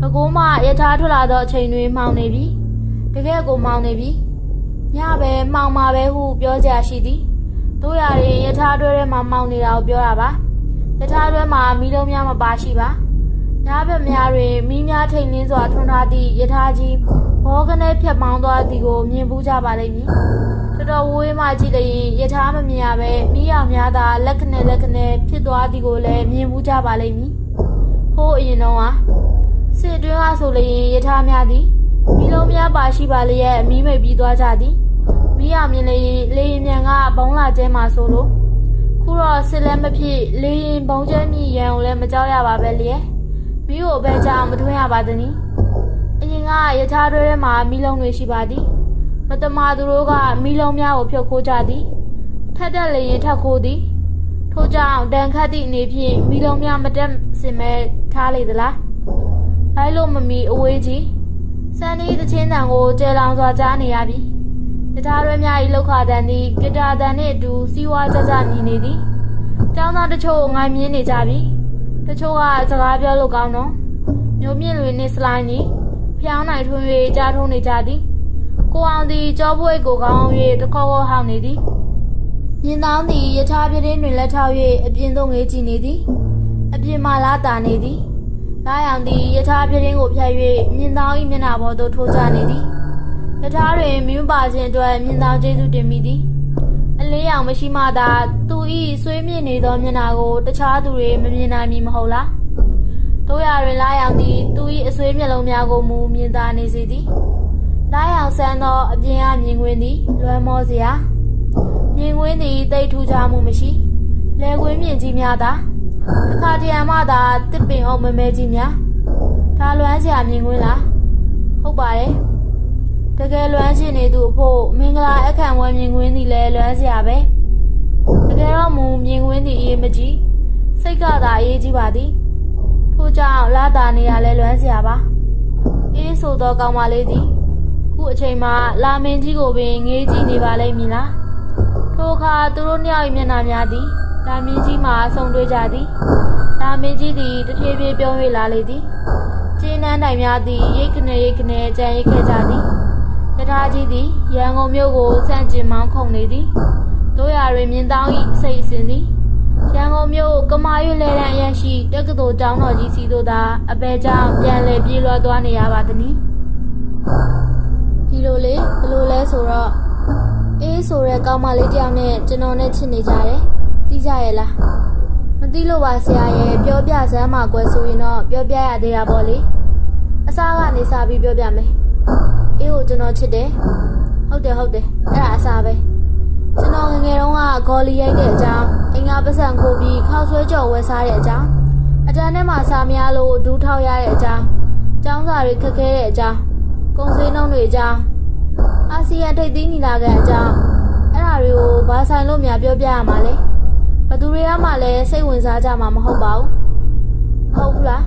ဘကိုးမရထားထွက်လာသောအချိန်တွင်မှောင်နေပြီတကယ်ကိုမှောင်နေပြီညပဲမှောင်မှာပဲဟုပြောကြရှိသည်တို့ရရင်ယထာတွဲထဲမှာမှောင်နေတာကိုပြောတာပါယထာတွဲမှာမီးလုံးများမပါရှိပါ ညားဘက်များတွင်မိများထိန်လင်းစွာထွန်းထားသည့်ယထာကြီးဘောကနေဖြတ်မောင်းသွားသည်ကိုမြင်ပူးကြပါလိမ့်မည်တော်တော်ဝေးမှကြည့်လျင်ယထာမမြင်ရပဲမိရောင်များသာလက်ခနဲ့လက်ခနဲ့ဖြစ်သွားသည်ကိုလည်းမြင်ပူးကြပါလိမ့်မည်ဟိုးအရင်တော့ဟာစစ်တွင်းကဆိုလျင်ယထာများသည်မိလုံးများပါရှိပါလျက်မိမိတ်ပြီးသွားကြသည်မိရောင်မြင်လျင်လေရင်မြန်ကဘုံလာကျဲမှာဆိုလို့ခုတော့စစ်လည်းမဖြစ်လေရင်ဘုံကျဲမြည်ရန်ကိုလည်းမကြောက်ရပါပဲလျက် မိကိုဘဲကြောင်မထွင်းရပါသနည်းအရင်ကယထာတွဲထဲမှာမိလုံးတွေရှိပါသည်မတမာသူတို့ကမိလုံးများကိုဖြုတ်ခိုးကြသည်ထက်တက်လေရင်ထက်ခိုးသည်ထို့ကြောင့်တန်ခတ်သည့်အနေဖြင့်မိလုံးများမတက်စင်မဲ့ထားလေသလားလိုက်လို့မမီအဝေးကြီးစန်ဒီသချင်းတန်ကိုကျဲလောင်စွာကြားနေရပြီယထာတွဲများ၏လောက်ခတန်သည်ဂီတာတန်နှင့်အတူစီးဝါးကြကြမြည်နေသည်ကျောင်းသားတချို့ငိုင်းမြင်းနေကြပြီ တချို့ကစကားပြောလို့ကောင်းတော့မျိုးမြင့်လွေနှင့်စလိုင်းကြီးဖျောင်းနိုင်ထွန်း၍ကြားထုံးနေကြသည်ကိုအောင်သည်ကြောပွဲကိုကောင်း၍တခေါ်ခေါ်ဟောင်းနေသည်မြင်းတောင်းသည်ယထာပြတင်းတွင်လက်ထောက်၍အပြင်သို့ငေးကြည့်နေသည်အပြင်မှလာတာနေသည်လာရောင်သည်ယထာပြတင်းကိုဖြတ်၍မြင်းတောင်း၏မျက်နှာပေါ်သို့ထိုးချနေသည်ယထာတွင်မင်းပါခြင်းအတွက်မြင်းတောင်းကျေးဇူးတင်မိသည်အ လေးရောင်မရှိမှသာသူဤဆွေးမြင့်နေသောမျက်နှာကိုတခြားသူတွေမမြင်နိုင်မည်မဟုတ်လားတို့ရတွင်လာရောင်သည်သူဤအဆွေးမျက်လုံးများကိုမူမြင်သာနေစေသည်လာရောင်ဆန်းသောအပြင်အမြင်ကွင်းသည်လွမ်းမောစရာမြင်ကွင်းသည်တိတ်ထူးခြားမှုမရှိလဲကွင်းမြင်ကြီးများသာတစ်ခါတရံမှသာတစ်ပင်အောင်မမဲကြီးများဒါလွမ်းစရာမြင်ကွင်းလားဟုတ်ပါတယ် တကယ်လွမ်းရှင်နေသူအဖို့မင်္ဂလာအခမ်းဝဲမြင်ကွင်းသည်လည်းလွမ်းစရာပဲတကယ်တော့မူမြင်ကွင်းသည်အေးမကြီးစိတ်ကသာအေးကြီးပါသည်ထို့ကြောင့်လာတာနေရလဲလွမ်းစရာပါအေးဆိုသောကောင်းမလေးသည်ခုအချိန်မှလာမင်းကြီးကိုပင်ငေးကြည့်နေပါလိမ့်မည်လားထိုအခါသူတို့နှစ်ယောက်မျက်နှာများသည်လာမင်းကြီးမှဆုံတွေ့ကြသည်လာမင်းကြီးသည်တဖြည်းဖြည်းပြော၍လာလေသည်ကျင်းနှန်းတိုင်များသည်ရိတ်ခနဲ့ရိတ်ခနဲ့ကြံရိတ်ခဲ့ကြသည် ယထာကြီးသည်ရန်ကုန်မြို့ကိုစန့်ကျင်မောင်းခုန်နေသည်တို့ရတွင်မြင်းတောင်း၏စိတ်အစဉ်သည်ရန်ကုန်မြို့ကမာရွလဲတန်းအရရှိတက္ကသိုလ်ကျောင်းတော်ကြီးစီတို့သာအပေကြောင့်ပြန်လည်ပြေးလွှားသွားနေရပါသည်နီဒီလိုလေဘလို့လဲဆိုတော့အေးဆိုတဲ့ကောင်းမလေးတယောက်နဲ့ကျွန်တော်နဲ့ချစ်နေကြတယ်သိကြရဲ့လားမသိလို့ပါဆရာရဲ့ပြောပြစမ်းမှာကွယ်ဆိုရင်တော့ပြောပြရသေးတာပေါ့လေအစားကနေစားပြီးပြောပြမယ် အေးကိုကျွန်တော်ချစ်တယ်ဟုတ်တယ်ဟုတ်တယ်အဲ့ဒါအစားပဲကျွန်တော်ငငယ်တုန်းကဂေါ်လီရိုက်တဲ့အကြောင်းအင်္ဂါပစံခိုးပြီးခောက်ဆွဲကြော်ဝယ်စားတဲ့အကြောင်းအတန်းထဲမှာစားမရလို့ဒူးထောက်ရတဲ့အကြောင်းကျောင်းစာတွေခက်ခဲတဲ့အကြောင်းကုန်စည်နှုန်းတွေအကြောင်းအာဆီယံထိပ်သီးညီလာခံအကြောင်းအဲ့ဒါတွေကိုဘာဆိုင်လို့များပြောပြရမှာလဲဘသူတွေကမှလည်းစိတ်ဝင်စားကြမှာမဟုတ်ပါဘူးဟုတ်ဘူးလား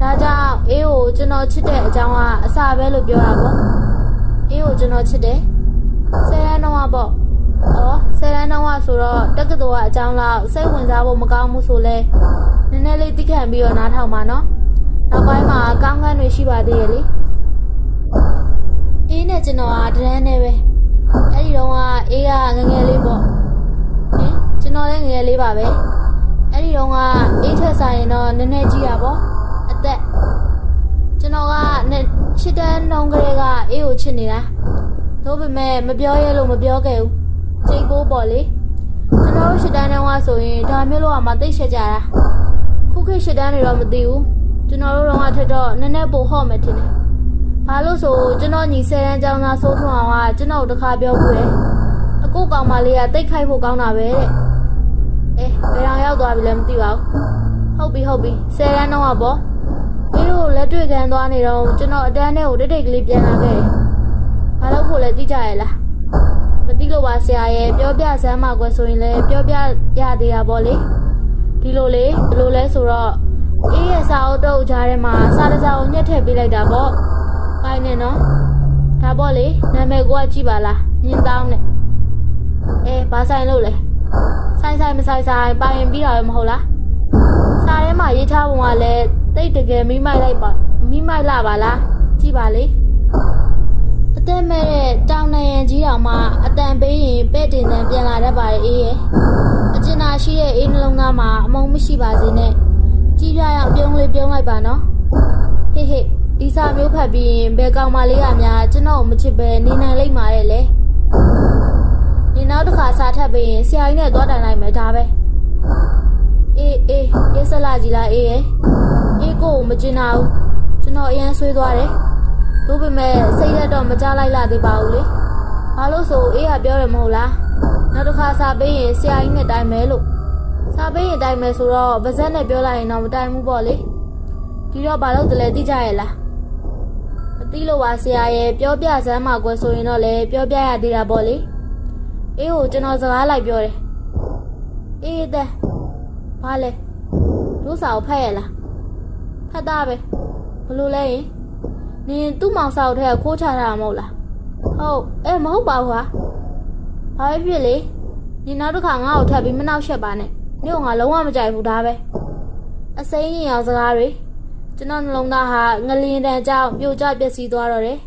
ဒါကြောင့်အေးကိုကျွန်တော်ချစ်တဲ့အကြောင်းကအစာပဲလို့ပြောတာပေါ့အေးကိုကျွန်တော်ချစ်တယ်ဆယ်ရန်တော့ပေါ့အော်ဆယ်ရန်တော့ဆိုတော့တက္ကသိုလ်ကအကြောင်းလောက်စိတ်ဝင်စားဖို့မကောင်းဘူးဆိုလဲနည်းနည်းလေးသိခံပြီးတော့နားထောင်ပါနော်နောက်ပိုင်းမှာကောင်းကန်းတွေရှိပါသေးရဲ့လေအေးနဲ့ကျွန်တော်ကတန်းနဲ့ပဲအဲ့ဒီတော့ကအေးကငငယ်လေးပေါ့ဟင်ကျွန်တော်လည်းငငယ်လေးပါပဲအဲ့ဒီတော့ကအေးထက်ဆိုင်ရင်တော့နည်းနည်းကြီးတာပေါ့အ သက်ကျွန်တော်ကရှစ်တန်းနှုံးကလေးကအေးကိုချစ်နေတာသို့ပေမဲ့မပြောရဲလို့မပြောခဲ့ဘူးချိန်ပိုးပေါ့လေကျွန်တော်တို့ရှစ်တန်းတုန်းကဆိုရင်ဒါမျိုးလို့ကမှသိရှက်ကြတာခုခေတ်ရှစ်တန်းတွေတော့မသိဘူးကျွန်တော်တို့တော့အထက်တော့နည်းနည်းပိုဟော့မယ်ထင်တယ်ဘာလို့ဆိုကျွန်တော်ညီဆယ်တန်းကျောင်းသားစိုးထွန်းအောင်ကကျွန်တော်တခါပြောဘူးလေအကိုကောင်မလေးကတိတ်ခိုက်ဖို့ကောင်းတာပဲတဲ့အဲဘယ်အောင်ရောက်သွားပြီလဲမသိပါဘူးဟုတ်ပြီဟုတ်ပြီဆယ်တန်းတော့ပေါ့ ပြီးတော့လက်တွေ့ခံသွားနေတော့ကျွန်တော်အတန်းထဲကိုတိတ်တိတ်ကလေးပြန်လာခဲ့တယ်ဘာလို့ဖို့လဲသိကြရဲ့လားမသိလို့ပါဆရာရဲ့ပြောပြစမ်းမကွယ်ဆိုရင်လည်းပြောပြရသေးတာပေါ့လေဒီလိုလေဘယ်လိုလဲဆိုတော့အေးရဲ့စာအုပ်တုပ်ကြားထဲမှာစာတစားကိုညှက်ထည့်ပေးလိုက်တာပေါ့ပိုင်နေနော်ဒါပေါ့လေနာမည်ကိုကကြည့်ပါလားမြင်းတောင်းနဲ့အဲဘာဆိုင်လို့လဲဆိုင်ဆိုင်မဆိုင်ဆိုင်ပိုင်ပြီးတာပဲမဟုတ်လားစာထဲမှာရေးထားပုံကလည်း တိတ်တကယ်မိမိုက်လိုက်ပါမိမိုက်လာပါလားကြည့်ပါလေအသက်မဲ့တဲ့တောင်နရံကြီးတော်မှာအတန်ပေးရင်ပဲ့တင်တန်ပြန်လာတတ်ပါရဲ့အေးရဲ့အကျဉ်းသာရှိတဲ့အေးနှလုံးသားမှာအမုန်းမရှိပါစေနဲ့ကြီးပြရအောင်ပြုံးလေးပြုံးလိုက်ပါနော်ဟေ့ဟေ့ဒီစာမျိုးဖတ်ပြီးရင်ဘယ်ကောင်မလေးကများကျွန်တော်မချစ်ပဲနေနိုင်လိမ့်မှာတဲ့လေဒီနောက်တစ်ခါစာထပ်ပြီးရင်ဆရာကြီးနဲ့သွားတိုင်လိုက်မယ်ဒါပဲ အေးအေးရေးစလာကြီးလားအေးရဲ့အေးကိုမကျင်တော့ကျွန်တော်အရန်ဆွေးသွားတယ်တို့ပေမဲ့စိတ်လက်တော့မကြလိုက်လာသေးပါဘူးလေဘာလို့ဆိုအေးကပြောတယ်မဟုတ်လားနောက်တစ်ခါစာပေးရင်ဆရာကြီးနဲ့တိုင်မယ်လို့စာပေးရင်တိုင်မယ်ဆိုတော့ဗဇက်နဲ့ပြောလိုက်ရင်တော့မတိုင်ဘူးပေါ့လေဒီတော့ဘာလို့တလဲသိကြရဲ့လားမသိလို့ပါဆရာရဲ့ပြောပြစမ်းမှာကွယ်ဆိုရင်တော့လေပြောပြရသေးတာပေါ့လေအေးကိုကျွန်တော်စကားလိုက်ပြောတယ်အေးတဲ့ ဘာလဲတို့စာကိုဖတ်ရလားဖတ်တာပဲဘလို့လဲရင်နင်သူ့မောင်စာအုပ်ထဲကခိုးချတာမဟုတ်လားဟုတ်အဲမဟုတ်ပါဘူးဟာဘာပဲဖြစ်လေနင်နောက်တစ်ခါငါ့ကိုထပ်ပြီးမနှောက်ရှက်ပါနဲ့နင့်ကငါလုံးဝမကြိုက်ဘူးဒါပဲအစိမ်းရင်အောင်စကားတွေကျွန်တော်နှလုံးသားဟာငလျင်တန်ကြောင့်ပြိုကျပျက်စီးသွားတော့တယ်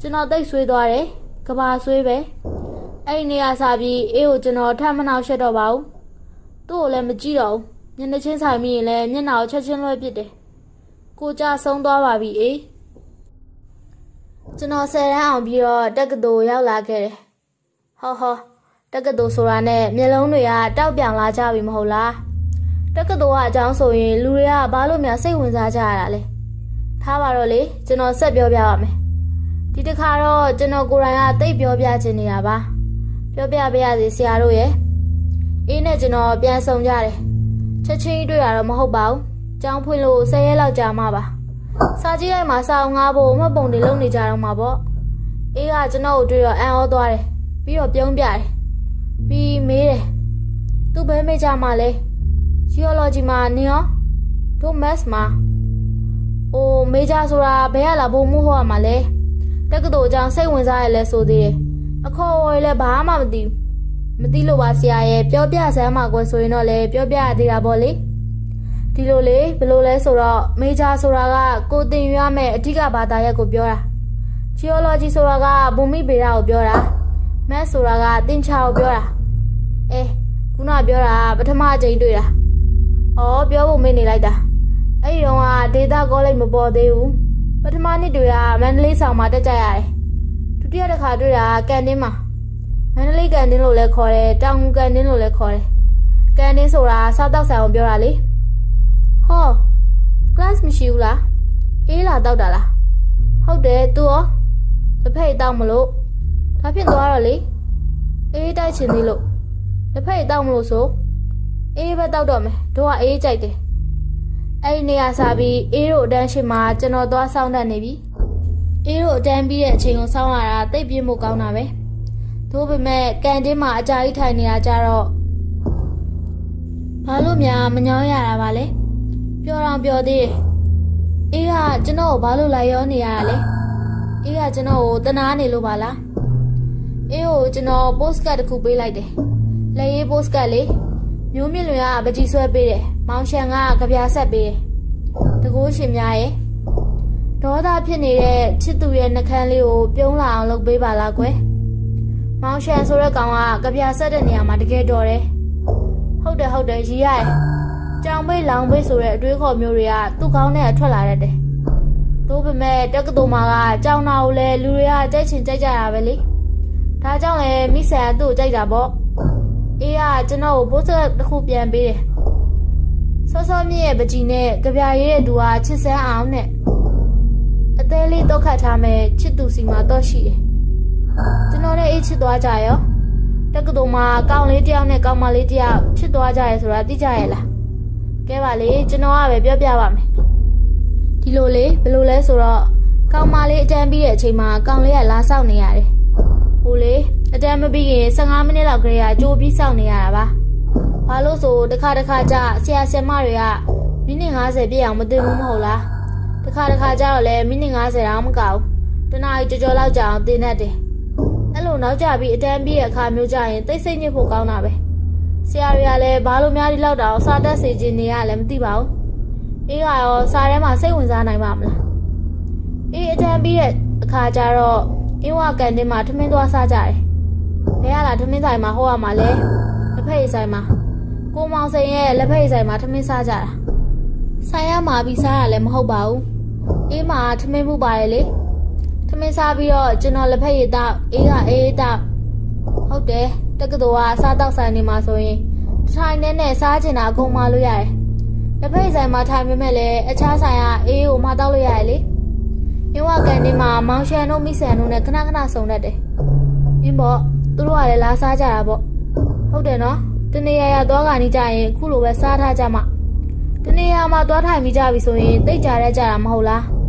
ကျွန်တော်တိတ်ဆွေးသွားတယ်ကဘာဆွေးပဲအဲ့ဒီနေရာစားပြီးအေးကိုကျွန်တော်ထပ်မနှောက်ရှက်တော့ပါဘူး သူ့ကိုလည်းမကြည့်တော့ဘူးမျက်နှာချင်းဆိုင်မိရင်လည်းမျက်နှာကိုချက်ချင်းလွှဲပစ်တယ်ကိုကြဆုံးသွားပါပြီအေးကျွန်တော်ဆယ်တန်းအောင်ပြီးတော့တက္ကသိုလ်ရောက်လာခဲ့တယ်ဟောဟောတက္ကသိုလ်ဆိုတာနဲ့မျက်လုံးတွေကတောက်ပြောင်လာကြပြီမဟုတ်လားတက္ကသိုလ်ကအကြောင်းဆိုရင်လူတွေကဘာလို့များစိတ်ဝင်စားကြရတာလဲထားပါတော့လေကျွန်တော်ဆက်ပြောပြပါမယ်ဒီတစ်ခါတော့ကျွန်တော်ကိုယ်တိုင်ကတိတ်ပြောပြချင်နေတာပါပြောပြပေးရစီဆရာတို့ရဲ့ အေးနဲ့ကျွန်တော်ပြန်ဆောင်ကြတယ်ချက်ချင်းတွေ့ရတော့မဟုတ်ပါဘူးကျောင်းဖွင့်လို့၁၀ရက်လောက်ကြာမှပါစာကြည့်လိုက်မှာစာအောင်ငါဖို့မှတ်ပုံတွေလုပ်နေကြတော့မှာပေါ့အေးကကျွန်တော်ကိုတွေ့တော့အံ့ဩသွားတယ်ပြီးတော့ပြုံးပြတယ်ပြီးမေးတယ်သူဘဲမေးကြမှာလဲ geology မှာနင်ရောတို့ math မှာအိုးမေဂျာဆိုတာဘယ်ကလာဖို့မှုဟောရမှာလဲတက္ကသိုလ်အကြောင်းစိတ်ဝင်စားရလဲဆိုသေးတယ်အခေါ်ဝေးလဲဘာမှမသိဘူး မသိလို့ပါဆရာရဲ့ပြောပြစမ်းမှာကွယ်ဆိုရင်တော့လေပြောပြရသေးတာပေါ့လေဒီလိုလေဘယ်လိုလဲဆိုတော့မေဂျာဆိုတာကကိုတင်ရမယ်အဓိကဘာသာရပ်ကိုပြောတာ geology ဆိုတာကဘူမိဗေဒကိုပြောတာ math ဆိုတာကသင်္ချာကိုပြောတာအဲခုနပြောတာပထမအကြိမ်တွေ့တာဩပြောဖို့မေ့နေလိုက်တာအဲ့ဒီတော့ကဒေတာကောလိပ်မပေါ်သေးဘူးပထမနှစ်တွေ့တာမန္တလေးဆောင်မှာတက်ကြရတယ်ဒုတိယတစ်ခါတွေ့တာကန်တင်းမှာ မန္တလေးကန်တင်းလို့လည်းခေါ်တယ်တောင်ငူကန်တင်းလို့လည်းခေါ်တယ်ကန်တင်းဆိုတာစားတောက်ဆိုင်အောင်ပြောတာလေဟော class မရှိဘူးလားအေးလာတောက်တာလားဟုတ်တယ်သူရောတစ်ဖက်တောက်မလို့ဒါဖြစ်သွားတော့လေအေးတိုက်ချင်သေးလို့တစ်ဖက်တောက်မလို့ဆိုအေးပဲတောက်တော့မယ်တို့ကအေးကြိုက်တယ်အဲ့ဒီနေရာစားပြီးအေးတို့အတန်းရှိမှကျွန်တော်သွားစောင့်တတ်နေပြီအေးတို့အတန်းပြီးတဲ့အချိန်ကိုစောင့်ရတာတိတ်ပြင်းဖို့ကောင်းတာပဲ တို့ပေမဲ့ကန်တင်းမှာအကြာကြီးထိုင်နေတာကြတော့ဘာလို့များမညောင်းရတာပါလဲပျော်တော့ပျော်သေးတယ်အေးကကျွန်တော်ကိုဘာလို့လိုက်ရောနေရတာလဲအေးကကျွန်တော်ကိုတနာနေလို့ပါလားအေးကိုကျွန်တော် post card တစ်ခုပေးလိုက်တယ်လက်ရေး post card လေးမျိုးမြင့်လွင်ကပကြီးဆွဲပေးတယ်မောင်ရှန်ကကြပြာဆက်ပေးတယ်တကိုးရှင်များရဲ့ဒေါသဖြစ်နေတဲ့ချစ်သူရဲ့နှကန်းလေးကိုပြုံးလာအောင်လုပ်ပေးပါလားကွယ် မောင်ရှန်ဆိုတဲ့ကောင်ကကြပြာဆက်တဲ့နေရာမှာတကယ်တော်တယ်ဟုတ်တယ်ဟုတ်တယ်ရီးရတယ်ကြောင်ပိတ်လောင်ပိတ်ဆိုတဲ့အတွေးခေါ်မျိုးတွေကသူ့ကောင်းနဲ့အထွက်လာတတ်တယ်သို့ပေမဲ့တက္ကသိုလ်မှာကကြောင်နာကိုလည်းလူတွေကကြိုက်ချင်ကြိုက်ကြတာပဲလေဒါကြောင့်လည်းမိဆန်ကသူ့ကိုကြိုက်တာပေါ့အေးကကျွန်တော်ကိုပိုးစက်တစ်ခုပြန်ပေးတယ်စောစောမြင့်ရဲ့ပကြီးနဲ့ကြပြရေးတဲ့သူကချစ်စမ်းအောင်နဲ့အသေးလေးတော့ခတ်ထားမယ်ချစ်သူစီမှာတော့ရှိတယ် ကျွန်တော်လည်းအေးချစ်သွားကြရောတက္ကသိုလ်မှာကောင်လေးတယောက်နဲ့ကောင်မလေးတယောက်ချစ်သွားကြရဲဆိုတာသိကြရဲ့လားကဲပါလေကျွန်တော်ကပဲပြောပြပါမယ်ဒီလိုလေဘယ်လိုလဲဆိုတော့ကောင်မလေးအတန်းပြီးတဲ့အချိန်မှာကောင်လေးကလာဆောက်နေရတယ်ဟိုလေအတန်းမပြီးရင်15မိနစ်လောက်ခရေကကြိုးပြီးစောင့်နေရတာပါ။ဘာလို့ဆိုတခါတခါကျဆရာဆရာမတွေကမိနစ်50ပြည့်အောင်မတင်ဘူးမဟုတ်လား။တခါတခါကျတော့လည်းမိနစ်50တောင်မကောက်။တနားကြီးကြော်ကြော်လောက်ကြအောင်တင်တတ်တယ်။ အဲ့လိုနောက်ကျပြီးအတန်းပြီးတဲ့အခါမျိုးကျရင်သိစိတ်ညစ်ဖို့ကောင်းတာပဲ။ဆရာတွေကလည်းဘာလို့များဒီလောက်တောင်စာတက်စေခြင်းနေရလဲမသိပါဘူး။အေးကရောစာထဲမှာစိတ်ဝင်စားနိုင်ပါမလား။အေးအတန်းပြီးတဲ့အခါကျတော့အင်းဝကန်တင်းမှာထမင်းသွားစားကြတယ်ဘယ်ရလားထမင်းဆိုင်မှာဟောရမှာလဲလက်ဖက်ရည်ဆိုင်မှာကိုမောင်စိန်ရဲ့လက်ဖက်ရည်ဆိုင်မှာထမင်းစားကြတာဆိုင်ရမှာပြီးစားရလည်းမဟုတ်ပါဘူးအေးမှာထမင်းမှုပါတယ်လေ ထမင်းစားပြီးတော့ကျွန်တော်လက်ဖက်ရည်တောက်အေးကအေးတောက်ဟုတ်တယ်တက္ကသိုလ်ကစားတောက်ဆိုင်နေမှာဆိုရင်ထိုင်နေနဲ့စားကျင်တာအကုန်မလို့ရတယ်လက်ဖက်ရည်ဆိုင်မှာထိုင်မိမဲ့လည်းအခြားဆိုင်ကအေးကိုမတောက်လို့ရတယ်လေမြဝကန်တင်းမှာမောင်ရှန်တို့မိဆန်တို့နဲ့ခဏခဏဆုံတတ်တယ်။အင်းပေါ့သူတို့ကလည်းလာစားကြတာပေါ့။ဟုတ်တယ်နော်။တနေရာရာသွားကနေကြရင်အခုလိုပဲစားထားကြမှာ။တနေရာမှာသွားထိုင်ပြီးကြပြီဆိုရင်တိတ်ကြရကြတာမဟုတ်လား။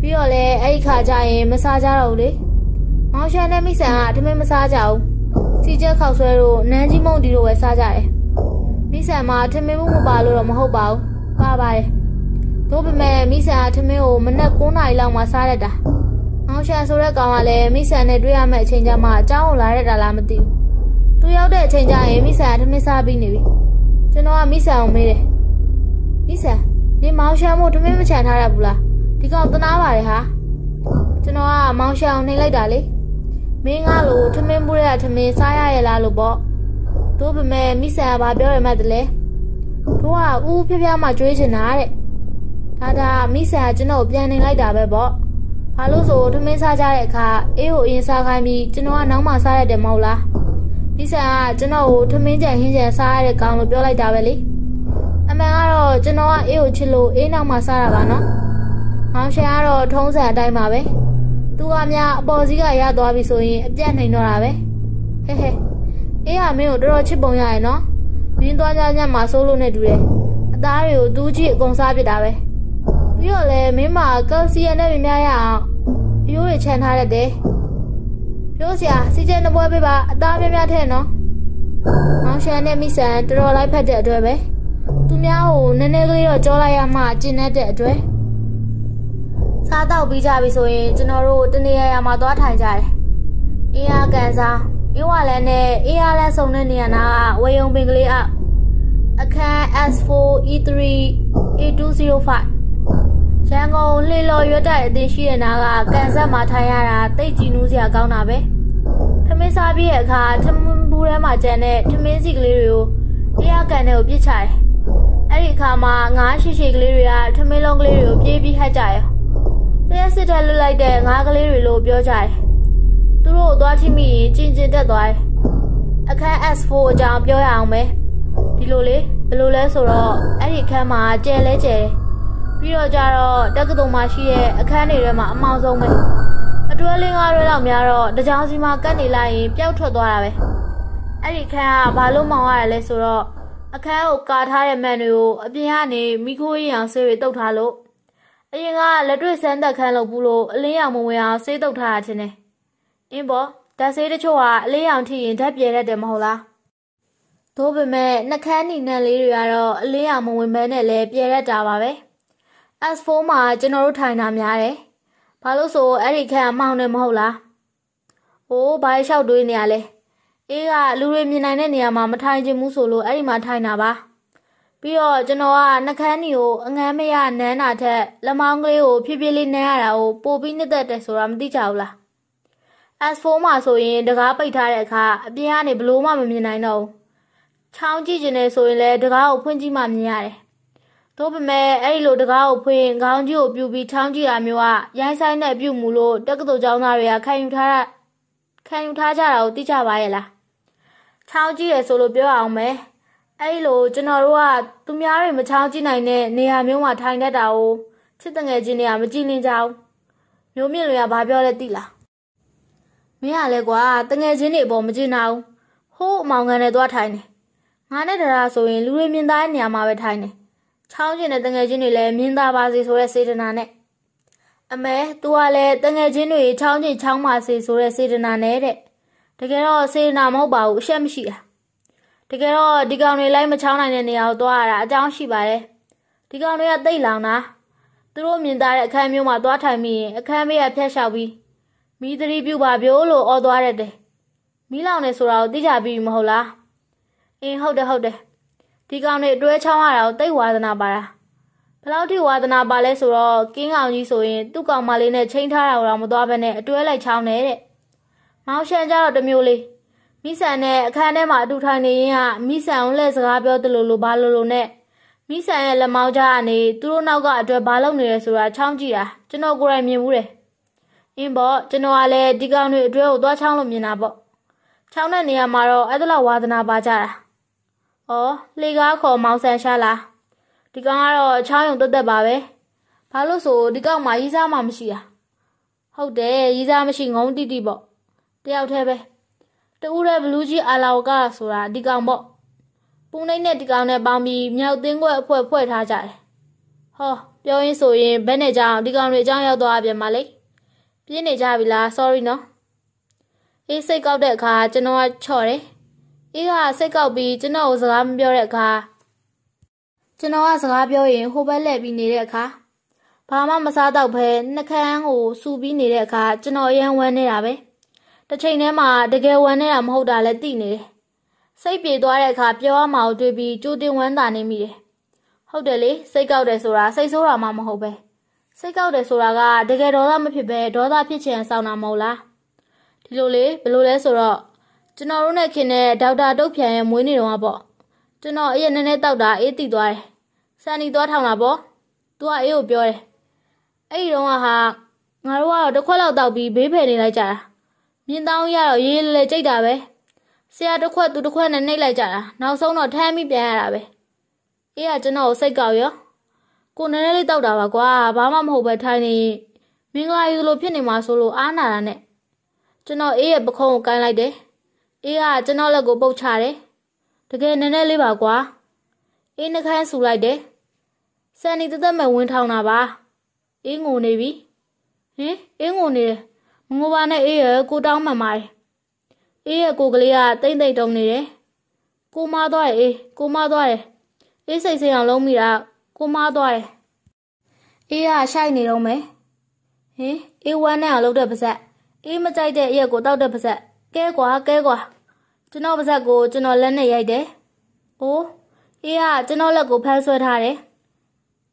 ပြီးတော့လည်းအဲ့ဒီခါကျရင်မစားကြတော့ဘူးလေ။မောင်ရှန်နဲ့မိဆန်ကထမင်းမစားကြဘူး။စီချက်ခောက်ဆွဲတို့နန်းကြီးမုံတီတို့ပဲစားကြတယ်။မိဆန်မှာထမင်းမှုမပါလို့တော့မဟုတ်ပါဘူး။ပါပါတယ်။တို့ပေမဲ့မိဆန်အထမင်းကိုမနက်9နာရီလောက်မှစားရတာ။မောင်ရှန်ဆိုတဲ့ကောင်ကလည်းမိဆန်နဲ့တွေ့ရမယ့်အချိန်ကျမှအเจ้าကိုလာရတာလားမသိဘူး။သူရောက်တဲ့အချိန်ကျရင်မိဆန်အထမင်းစားပြီးနေပြီ။ကျွန်တော်ကမိဆန်ကိုမေးတယ်။မိဆန်နေမောင်ရှန်မို့ထမင်းမချန်ထားရဘူးလား။ ဒီကောင်သနာပါတယ်ဟာ။ကျွန်တော်ကမောင်ရှန်ကိုနှိမ့်လိုက်တာလေ။မင်းကားလို့ထမင်းပူးရထမင်းစားရရဲ့လားလို့ပေါ့။တို့ပေမဲ့မိဆန်ကဘာပြောရမှတလဲ။တို့ကဦးဖျက်ဖျက်မှကြွေးချင်တာတဲ့။ဒါဒါမိဆန်ကကျွန်တော်ပြန်နေလိုက်တာပဲပေါ့။ဘာလို့ဆိုထမင်းစားကြတဲ့အခါအေးကိုအရင်စားခိုင်းပြီးကျွန်တော်ကနောက်မှစားရတယ်မဟုတ်လား။မိဆန်ကကျွန်တော်ကိုထမင်းကြံဟင်းကြံစားရတဲ့ကောင်လို့ပြောလိုက်တာပဲလေ။အမှန်ကတော့ကျွန်တော်ကအေးကိုချစ်လို့အေးနောက်မှစားတာပါနော်။ မောင်ရှင်ကတော့ထုံးစံအတိုင်းပါပဲ။သူကများအပေါ်စီးကရသွားပြီဆိုရင်အပြတ်နိုင်တော့တာပဲ။ဟဲဟဲအေးကမင်းကိုတော်တော်ချစ်ပုံရရဲ့နော်။မင်းသွားကြညမှာစိုးလို့နဲ့တူတယ်။အသားတွေကိုသူးကြည့်အကုန်စားပစ်တာပဲ။ပြီးတော့လည်းမင်းမကယ်ဆီယမ်နဲ့မြင်များရအောင်အယိုးတွေချန်ထားတတ်တယ်ပြောစရာစီကျဲနှပွဲပေးပါအသားများများထဲနော်မောင်ရှန်နဲ့မိဆန်တော်တော်လိုက်ဖက်တဲ့အတွက်ပဲသူများကိုနည်းနည်းကလေးတော့ကြောလိုက်ရမှကျင်တဲ့အတွက် စားတော့ပြီးကြပြီဆိုရင်ကျွန်တော်တို့တနေရာရာမှာသွားထိုင်ကြတယ်အင်းအားကန်စားအင်းဝလန်းနဲ့အင်းအားလန်းစုံတဲ့နေရာနာကဝေယုံပင်ကလေးအောက်အခန်း S4 E3 A205 ရန်ကုန်လှေလော်ရွတ်တိုက်အသေးရှိတဲ့နာကကန်ဆက်မှာထိုင်ရတာတိတ်ကြည်နူးစရာကောင်းတာပဲထမင်းစားပြီးတဲ့အခါထမင်းဘူးထဲမှာကျန်တဲ့ထမင်းစီကလေးတွေကိုတရားကန်တဲ့ကိုပြစ်ချတယ်အဲ့ဒီအခါမှာငါးရှိရှိကလေးတွေကထမင်းလုံးကလေးတွေကိုပြေးပြီးဟက်ကြရ တရားစစ်တက်လွတ်လိုက်တဲ့ငါးကလေးတွေလို့ပြောကြတယ်သူတို့သွားထိမိရင်ကျင်ကျင်တက်သွားတယ်အခန်း S4 အကြောင်းပြောရအောင်ပဲဒီလိုလေဘယ်လိုလဲဆိုတော့အဲ့ဒီအခန်းမှာကျဲလဲကျဲတယ်ပြီးတော့ကြတော့တက္ကသိုလ်မှာရှိတဲ့အခန်းတွေထဲမှာအမောင်ဆုံးပဲအတွဲလေးငါးရွဲလောက်များတော့တကြောင်စီမှာကတ်နေလိုက်ရင်ပျောက်ထွက်သွားတာပဲအဲ့ဒီခန်းကဘာလို့မောင်ရတယ်လဲဆိုတော့အခန်းကိုကာထားတဲ့မန်တွေကိုအပြင်ကနေမိခိုးရင်အောင်ဆေးတွေတုတ်ထားလို့ အရင်ကလက်တွေ့စမ်းသက်ခန်းလုပ်ဘူးလို့အလင်းရောင်မဝင်အောင်ဆေးတုတ်ထားတာချင်းနေအင်းပေါ့ဓာတ်ဆေးတချို့ကအလင်းရောင်ထိရင်ဓာတ်ပြဲတတ်တယ်မဟုတ်လားသို့ပေမဲ့နှကန်းနီနက်လေးတွေကတော့အလင်းရောင်မဝင်ဘဲနဲ့လည်းပြဲတတ်တာပါပဲ။ S4 မှာကျွန်တော်တို့ထိုင်တာများတယ်။ဘာလို့ဆိုအဲ့ဒီခန့်အမောင်းနေမဟုတ်လား။ဟိုးဘာလျှောက်တွေးနေရလဲ။အေးကလူတွေမြင်နိုင်တဲ့နေရာမှာမထိုင်ချင်ဘူးဆိုလို့အဲ့ဒီမှာထိုင်တာပါ။ ပြီးတော့ကျွန်တော်ကနှကန်းနီကိုအငန်းမရနန်းတာထက်လက်မောင်းကလေးကိုဖြည်းဖြည်းလေးနန်းရတာကိုပိုပြီးနှစ်သက်တယ်ဆိုတာမသိကြဘူးလား။ S4 မှာဆိုရင်တကားပိတ်ထားတဲ့အခါအပြင်ကနေဘလို့မှမမြင်နိုင်တော့ဘူး။ချောင်းကြည့်ကျင်နေဆိုရင်လည်းတကားကိုဖွင့်ကြည့်မှမြင်ရတယ်သို့ပေမဲ့အဲ့ဒီလိုတကားကိုဖွင့်ခေါင်းကြီးကိုပြူပြီးချောင်းကြည့်တာမျိုးကရိုင်းဆိုင်နဲ့ပြုတ်မှုလို့တက္ကသိုလ်ကျောင်းသားတွေကခံယူထားတာခံယူထားကြတာကိုသိကြပါရဲ့လားချောင်းကြည့်ရဆိုလို့ပြောအောင်မယ် အဲ့ဒီလိုကျွန်တော်တို့ကသူများတွေမချောင်းကြည့်နိုင်တဲ့နေရာမျိုးမှာထိုင်တတ်တာကိုချစ်တငယ်ချင်းတွေကမကြည့်လင်းကြဘူးမျိုးမြင့်တွေကဘာပြောလဲသိလားမင်းကလည်းကွာတငယ်ချင်းတွေပေါ်မကြည့်နာဘူးဟိုးအမောင်ကန်နဲ့သွားထိုင်နေငါနဲ့တရာဆိုရင်လူတွေမြင်သားတဲ့နေရာမှာပဲထိုင်နေချောင်းကျင်တဲ့တငယ်ချင်းတွေလည်းမြင်သာပါစေဆိုတဲ့စေတနာနဲ့အမဲ तू ကလည်းတငယ်ချင်းတွေချောင်းကျင်ချောင်းပါစေဆိုတဲ့စေတနာနဲ့တဲ့တကယ်တော့စေတနာမဟုတ်ပါဘူးအရှက်မရှိတာ တကယ်တော့ဒီကောင်တွေလိုက်မချောင်းနိုင်တဲ့နေရာကိုသွားရတာအကြောင်းရှိပါတယ်ဒီကောင်တွေကတိတ်လောင်တာသူတို့မြင်သားတဲ့အခန်းမျိုးမှာသွားထိုင်မိရင်အခန်းမေးရဖျက်လျှောက်ပြီးမိသတိပြုပါဗျို့လို့អော်သွားရတယ်မီးလောင်နေဆိုတာကိုသိကြပြီးမဟုတ်လားအင်းဟုတ်တယ်ဟုတ်တယ်ဒီကောင်တွေအတွဲချောင်းရတာကိုတိတ်ဝါသနာပါတာဘလောက်ထိဝါသနာပါလဲဆိုတော့ကင်းကောင်ကြီးဆိုရင်သူ့ကောင်မလေးနဲ့ချိန်ထားတာတော့မသွားဘဲနဲ့အတွဲလိုက်ချောင်းနေတဲ့မောင်ရှန်ကြတော့တမျိုးလေး မိဆန်နဲ့အခန်းထဲမှာအတူထိုင်နေရင်ကမိဆန်ကိုလက်စကားပြောသလိုလိုဘာလိုလိုနဲ့မိဆန်ရဲ့လက်မောင်းကြားကနေသူတို့နောက်ကအတွက်ဘာလုပ်နေလဲဆိုတာချောင်းကြည့်တာကျွန်တော်ကိုယ်တိုင်မြင်ဘူးတယ်အင်းပေါ့ကျွန်တော်ကလည်းဒီကောင်တွေအတွက်ကိုသွားချောင်းလို့မြင်တာပေါ့ချောင်းတဲ့နေရာမှာတော့အဲ့ဒါလောက်ဝါသနာပါကြတာဩလေကားခေါ်မောင်ဆန်ရှာလားဒီကောင်ကတော့ချောင်းယုံတက်တက်ပါပဲဘာလို့ဆိုဒီကောင်မှရီးစားမှမရှိတာဟုတ်တယ်ရီးစားမရှိငုံတိတိပေါ့တယောက်တည်းပဲ တူးတဲ့ဘလူးကြီးအာလာဝကဆိုတာဒီကောင်ပေါ့ပူနှိမ့်နဲ့ဒီကောင်နဲ့ပေါင်းပြီးမြောက်သိန်းခွက်အဖွဲဖွဲ့ထားကြတယ်ဟောပြောရင်းဆိုရင်ဘယ်နဲ့ကြောင်ဒီကောင်တွေအကြောင်းရောက်သွားပြန်ပါလေပြင်းနေကြပြီလား sorry နော်အေးစိတ်ကောက်တဲ့အခါကျွန်တော်ကချော့တယ်အေးကစိတ်ကောက်ပြီးကျွန်တော်ကိုစကားမပြောတဲ့အခါကျွန်တော်ကစကားပြောရင်ဟိုဘက်လှည့်ပြီးနေတဲ့အခါဘာမှမစားတော့ဘဲနှကန်းကိုစူပြီးနေတဲ့အခါကျွန်တော်အရန်ဝမ်းနေတာပဲ တစ်ချိန်တည်းမှာတကယ်ဝမ်းနေတာမဟုတ်တာလည်းသိနေတယ်စိတ်ပြေသွားတဲ့အခါပြောရမှာကိုတွေးပြီးကြိုတင်ဝမ်းသာနေမိတယ်ဟုတ်တယ်လေစိတ်ကောက်တယ်ဆိုတာစိတ်ဆိုးတာမှမဟုတ်ပဲစိတ်ကောက်တယ်ဆိုတာကတကယ်ဒေါသမဖြစ်ပဲဒေါသဖြစ်ချင်ဆောင်တာမဟုတ်လားဒီလိုလေဘယ်လိုလဲဆိုတော့ကျွန်တော်တို့နဲ့ခင်တဲ့ဒေါက်တာတုတ်ဖြန်ရဲ့မွေးနေ့တုန်းကပေါ့ကျွန်တော်အရင်နည်းနည်းတောက်တာအေးတိသွားတယ်စန်နီသွားထောင်တာပေါ့သူကအေးကိုပြောတယ်အဲ့ဒီတော့ဟာငါတို့ကတော့တစ်ခွက်လောက်တောက်ပြီးဘေးဖယ်နေလိုက်ကြတာ မြင်းတောင်းရတော့ရေးလေလေကြိတ်တာပဲဆရာတစ်ခွက်သူတစ်ခွက်နဲ့နှိပ်လိုက်ကြတာနောက်ဆုံးတော့ထမ်းပြီးပြန်ရတာပဲအေးကကျွန်တော်ကိုစိတ်ကောက်ရောကိုနည်းနည်းလေးတောက်တာပါကွာဘာမှမဟုတ်ပဲထိုင်နေမင်္ဂလာယူလို့ဖြစ်နေမှာဆိုလို့အားနာတာနဲ့ကျွန်တော်အေးရဲ့ပခုံးကိုကိုင်းလိုက်တယ်အေးကကျွန်တော်လက်ကိုပုတ်ချတယ်တကယ်နည်းနည်းလေးပါကွာအေးနှခမ်းဆူလိုက်တယ်စန်နီတသက်မဲ့ဝင်းထောင်တာပါအေးငိုနေပြီဟင်အေးငိုနေတယ် မငိုပါနဲ့အေးရကိုတောင်းမှန်ပါတယ်အေးရဲ့ကိုကလေးကတိမ့်တိတ်တုံနေတယ်ကိုမသွားတယ်အေးကိုမသွားတယ်အေးစိတ်စိတ်အောင်လုံးမိတာကိုမသွားတယ်အေးကရှိုက်နေတော့မယ်ဟင်အေးဝမ်းနဲ့အောင်လုပ်တဲ့ပါဇက်အေးမကြိုက်တဲ့အရက်ကိုတောက်တဲ့ပါဇက်ကဲကွာကဲကွာကျွန်တော်ပါဇက်ကိုကျွန်တော်လက်နဲ့ရိုက်တယ်အိုးအေးကကျွန်တော်လက်ကိုဖမ်းဆွဲထားတယ်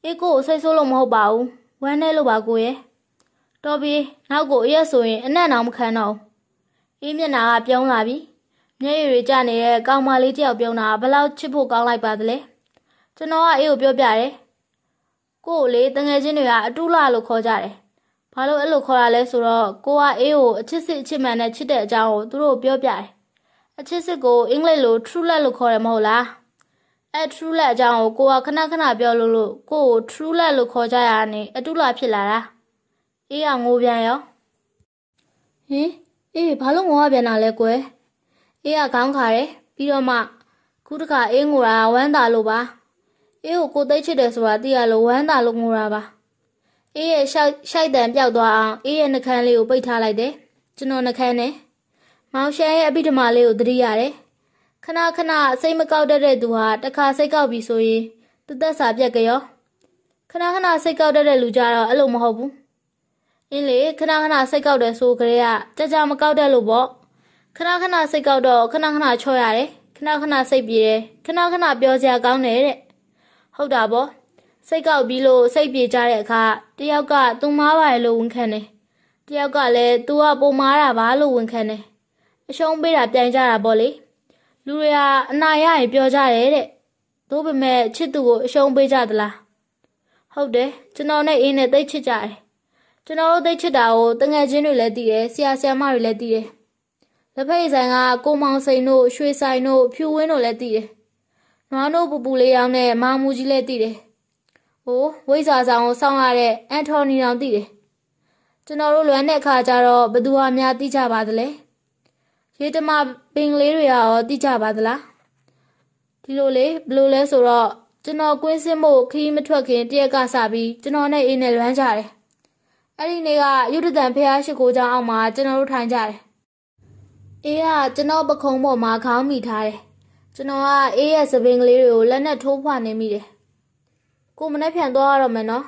အေးကိုစိတ်ဆိုးလို့မဟုတ်ပါဘူးဝမ်းနဲ့လို့ပါကိုရဲ့ တော်ပြီနောက်ကိုအရက်ဆိုရင်အနက်အောင်မခံတော့အေးမျက်နာကပြုံးလာပြီမျက်ရည်တွေကျနေတဲ့ကောင်မလေးတယောက်ပြုံးတာဘလောက်ချစ်ဖို့ကောင်းလိုက်ပါသလဲကျွန်တော်ကအေးကိုပြောပြတယ်ကို့လေတငယ်ချင်းတွေကအတူလာလို့ခေါ်ကြတယ်ဘာလို့အဲ့လိုခေါ်ရလဲဆိုတော့ကိုကအေးကိုအချစ်စစ်အချစ်မှန်နဲ့ချစ်တဲ့အကြောင်းကိုသူတို့ပြောပြတယ်အချစ်စစ်ကိုအင်္ဂလိပ်လို true love လို့ခေါ်တယ်မဟုတ်လားအဲ true love အကြောင်းကိုကိုကခဏခဏပြောလို့လို့ကိုကို true love လို့ခေါ်ကြရတာနဲ့အတူလာဖြစ်လာတာ အေးကငိုပြန်ရောဟင်အေးဘာလို့ငိုရပြန်တာလဲကွယ်အေးကခေါင်းခါတယ်ပြီးတော့မှခုတခါအေးငိုတာဝမ်းသာလို့ပါအေးကိုကိုသိချစ်တယ်ဆိုတာသိရလို့ဝမ်းသာလို့ငိုတာပါအေးရဲ့ရှိုက်ရှိုက်တန်ပြောက်သွားအောင်အေးရဲ့နှကန်းလေးကိုပိတ်ထားလိုက်တယ်ကျွန်တော်နှကန်းနဲ့မောင်ရှန်ရဲ့အပိဓမ္မာလေးကိုသတိရတယ်ခဏခဏစိတ်မကောက်တတ်တဲ့သူဟာတစ်ခါစိတ်ကောက်ပြီဆိုရင်တသက်စာပြက်ကြရောခဏခဏစိတ်ကောက်တတ်တဲ့လူကြတော့အဲ့လိုမဟုတ်ဘူး အင်းလေခဏခဏစိတ်ကောက်တယ်ဆိုကြတဲ့ကကြကြမကောက်တတ်လို့ပေါ့ခဏခဏစိတ်ကောက်တော့ခဏခဏချော့ရတယ်ခဏခဏစိတ်ပြေတယ်ခဏခဏပြောစရာကောင်းတယ်တဲ့ဟုတ်တာပေါ့စိတ်ကောက်ပြီးလို့စိတ်ပြေကြတဲ့အခါတယောက်ကသူမားပါတယ်လို့ဝန်ခံတယ်တယောက်ကလည်း तू ကပုံမားတာပါ လို့ဝန်ခံတယ်အရှုံးပေးတာပြန်ကြတာပေါ့လေလူတွေကအနာရရင်ပြောကြတယ်တဲ့သို့ပေမဲ့ချစ်သူကိုအရှုံးပေးကြသလားဟုတ်တယ်ကျွန်တော်နဲ့အင်းနဲ့သိချစ်ကြတယ် ကျွန်တော်တို့သိချစ်တာကိုတငယ်ချင်းတွေလည်းသိတယ်ဆရာဆရာမတွေလည်းသိတယ်လက်ဖက်ရည်ဆိုင်ကကိုမောင်စိန်တို့ရွှေဆိုင်တို့ဖြူဝင်းတို့လည်းသိတယ်နွားတို့ပူပူလေးရောင်းနဲ့မာမူကြီးလည်းသိတယ်ဟိုဝိဇ္ဇာဆောင်ကိုစောင့်ရတဲ့အန်တိုနီတောင်သိတယ်ကျွန်တော်တို့လွမ်းတဲ့အခါကျတော့ဘသူဟာများသိကြပါသလဲရေတမပင်ကလေးတွေရောသိကြပါသလားဒီလိုလေဘလို့လဲဆိုတော့ကျွန်တော်ကွင်းစင်းဖို့ခီးမထွက်ခင်တရက်ကစပြီးကျွန်တော်နဲ့အေးနဲ့လွမ်းကြတယ် အဲ့ဒီနေ့ကရုဒ္ဒတန်ဖះရှိခိုးကြောင်းအောက်မှာကျွန်တော်တို့ထိုင်ကြတယ်အေးကကျွန်တော်ပခုံးပေါ်မှာခေါင်းမိထားတယ်ကျွန်တော်ကအေးရဲ့သပင်ကလေးတွေကိုလက်နဲ့ထိုးဖွာနေမိတယ်ကိုမနဲ့ဖြန်သွားရတော့မယ်နော်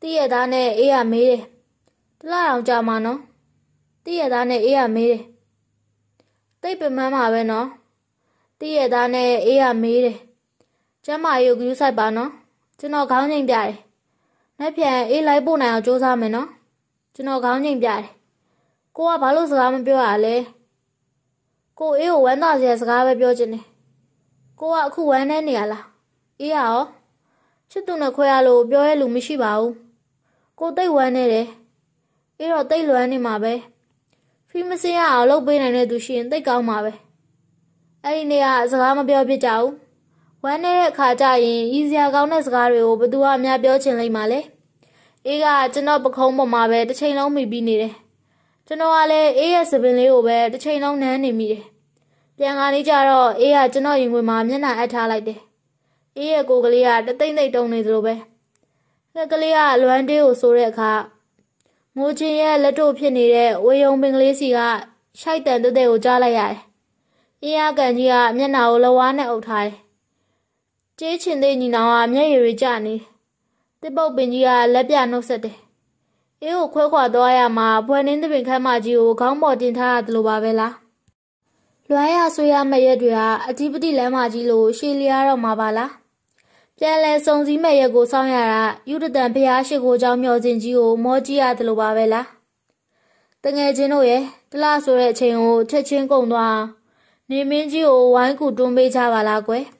တည့်ရသားနဲ့အေးကမေးတယ်တလားအောင်ကြာမှာနော်တည့်ရသားနဲ့အေးကမေးတယ်တိတ်ပင်မမှာပဲနော်တည့်ရသားနဲ့အေးကမေးတယ်ကျမ်းမာရုပ်ကူးဆိုင်ပါနော်ကျွန်တော်ခေါင်းငိမ်ပြတယ် လက်ဖြန်အေးလိုက်ပို့နိုင်အောင်စူးစမ်းမယ်နော်ကျွန်တော်ခေါင်းငိမ်ပြတယ်ကိုကဘာလို့စကားမပြောရလဲကိုအေးကိုဝမ်းသာစရာစကားပဲပြောချင်တယ်ကိုကအခုဝမ်းနေနေရလားအေးရရောချစ်သူနဲ့ခွဲရလို့ပြောရလူမရှိပါဘူးကိုတိတ်ဝမ်းနေတယ်အေးတော့တိတ်လွမ်းနေမှာပဲဖီမစင်ရအောင်လုပ်ပေးနိုင်တဲ့သူရှိရင်တိတ်ကောင်းမှာပဲအဲ့ဒီနေ့ကစကားမပြောဖြစ်ကြဘူး ဝမ်းနေတဲ့အခါကျရင်ရည်စရာကောင်းတဲ့စကားတွေကိုဘသူကအများပြောချင်လိမ့်မှာလဲအေးကကျွန်တော်ပခုံးပေါ်မှာပဲတစ်ချိန်လုံးမိပြီးနေတယ်ကျွန်တော်ကလည်းအေးရဲ့စပင်လေးကိုပဲတစ်ချိန်လုံးနမ်းနေမိတယ်ပြန်ခါလေးကျတော့အေးကကျွန်တော်ရင်ခွင်မှာမျက်နှာအပ်ထားလိုက်တယ်အေးရဲ့ကိုယ်ကလေးကတသိမ့်သိမ့်တုံနေသလိုပဲငှက်ကလေးကလွမ်းတေးကိုဆိုတဲ့အခါငိုချင်းရဲ့လက်တို့ဖြစ်နေတဲ့ဝေယုံပင်ကလေးစီကရှိုက်တန်တဲ့တဲ့ကိုကြားလိုက်ရတယ်အေးရကန်ကြီးကမျက်နှာကိုလဝါးနဲ့အုပ်ထားတယ် ကျေးချင်တဲ့ညီနောင်ကမျက်ရည်တွေကျနေတစ်ပုတ်ပင်ကြီးကလက်ပြနှုတ်ဆက်တယ်အေးကိုခွဲခွာသွားရမှာဘွယ်နှင်းသပင်ခမ်းမကြီးကိုခေါင်းပေါ်တင်ထားရတယ်လို့ပါပဲလားလွမ်းရဆွေးရမဲ့ရက်တွေကအဓိပတိလမ်းမကြီးလိုရှေ့လျားတော့မှာပါလားပြန်လဲစုံစည်းမဲ့ရက်ကိုစောင့်ရတာယူဒတန်ဖျားရှိခိုးเจ้าမျောစင်ကြီးကိုမောကြည့်ရတယ်လို့ပါပဲလားတငယ်ချင်းတို့ရဲ့တလားဆိုတဲ့အချိန်ကိုချက်ချင်းကုန်သွားနေမင်းကြီးကိုဝိုင်းကူတွန်းပေးကြပါလားကွယ်။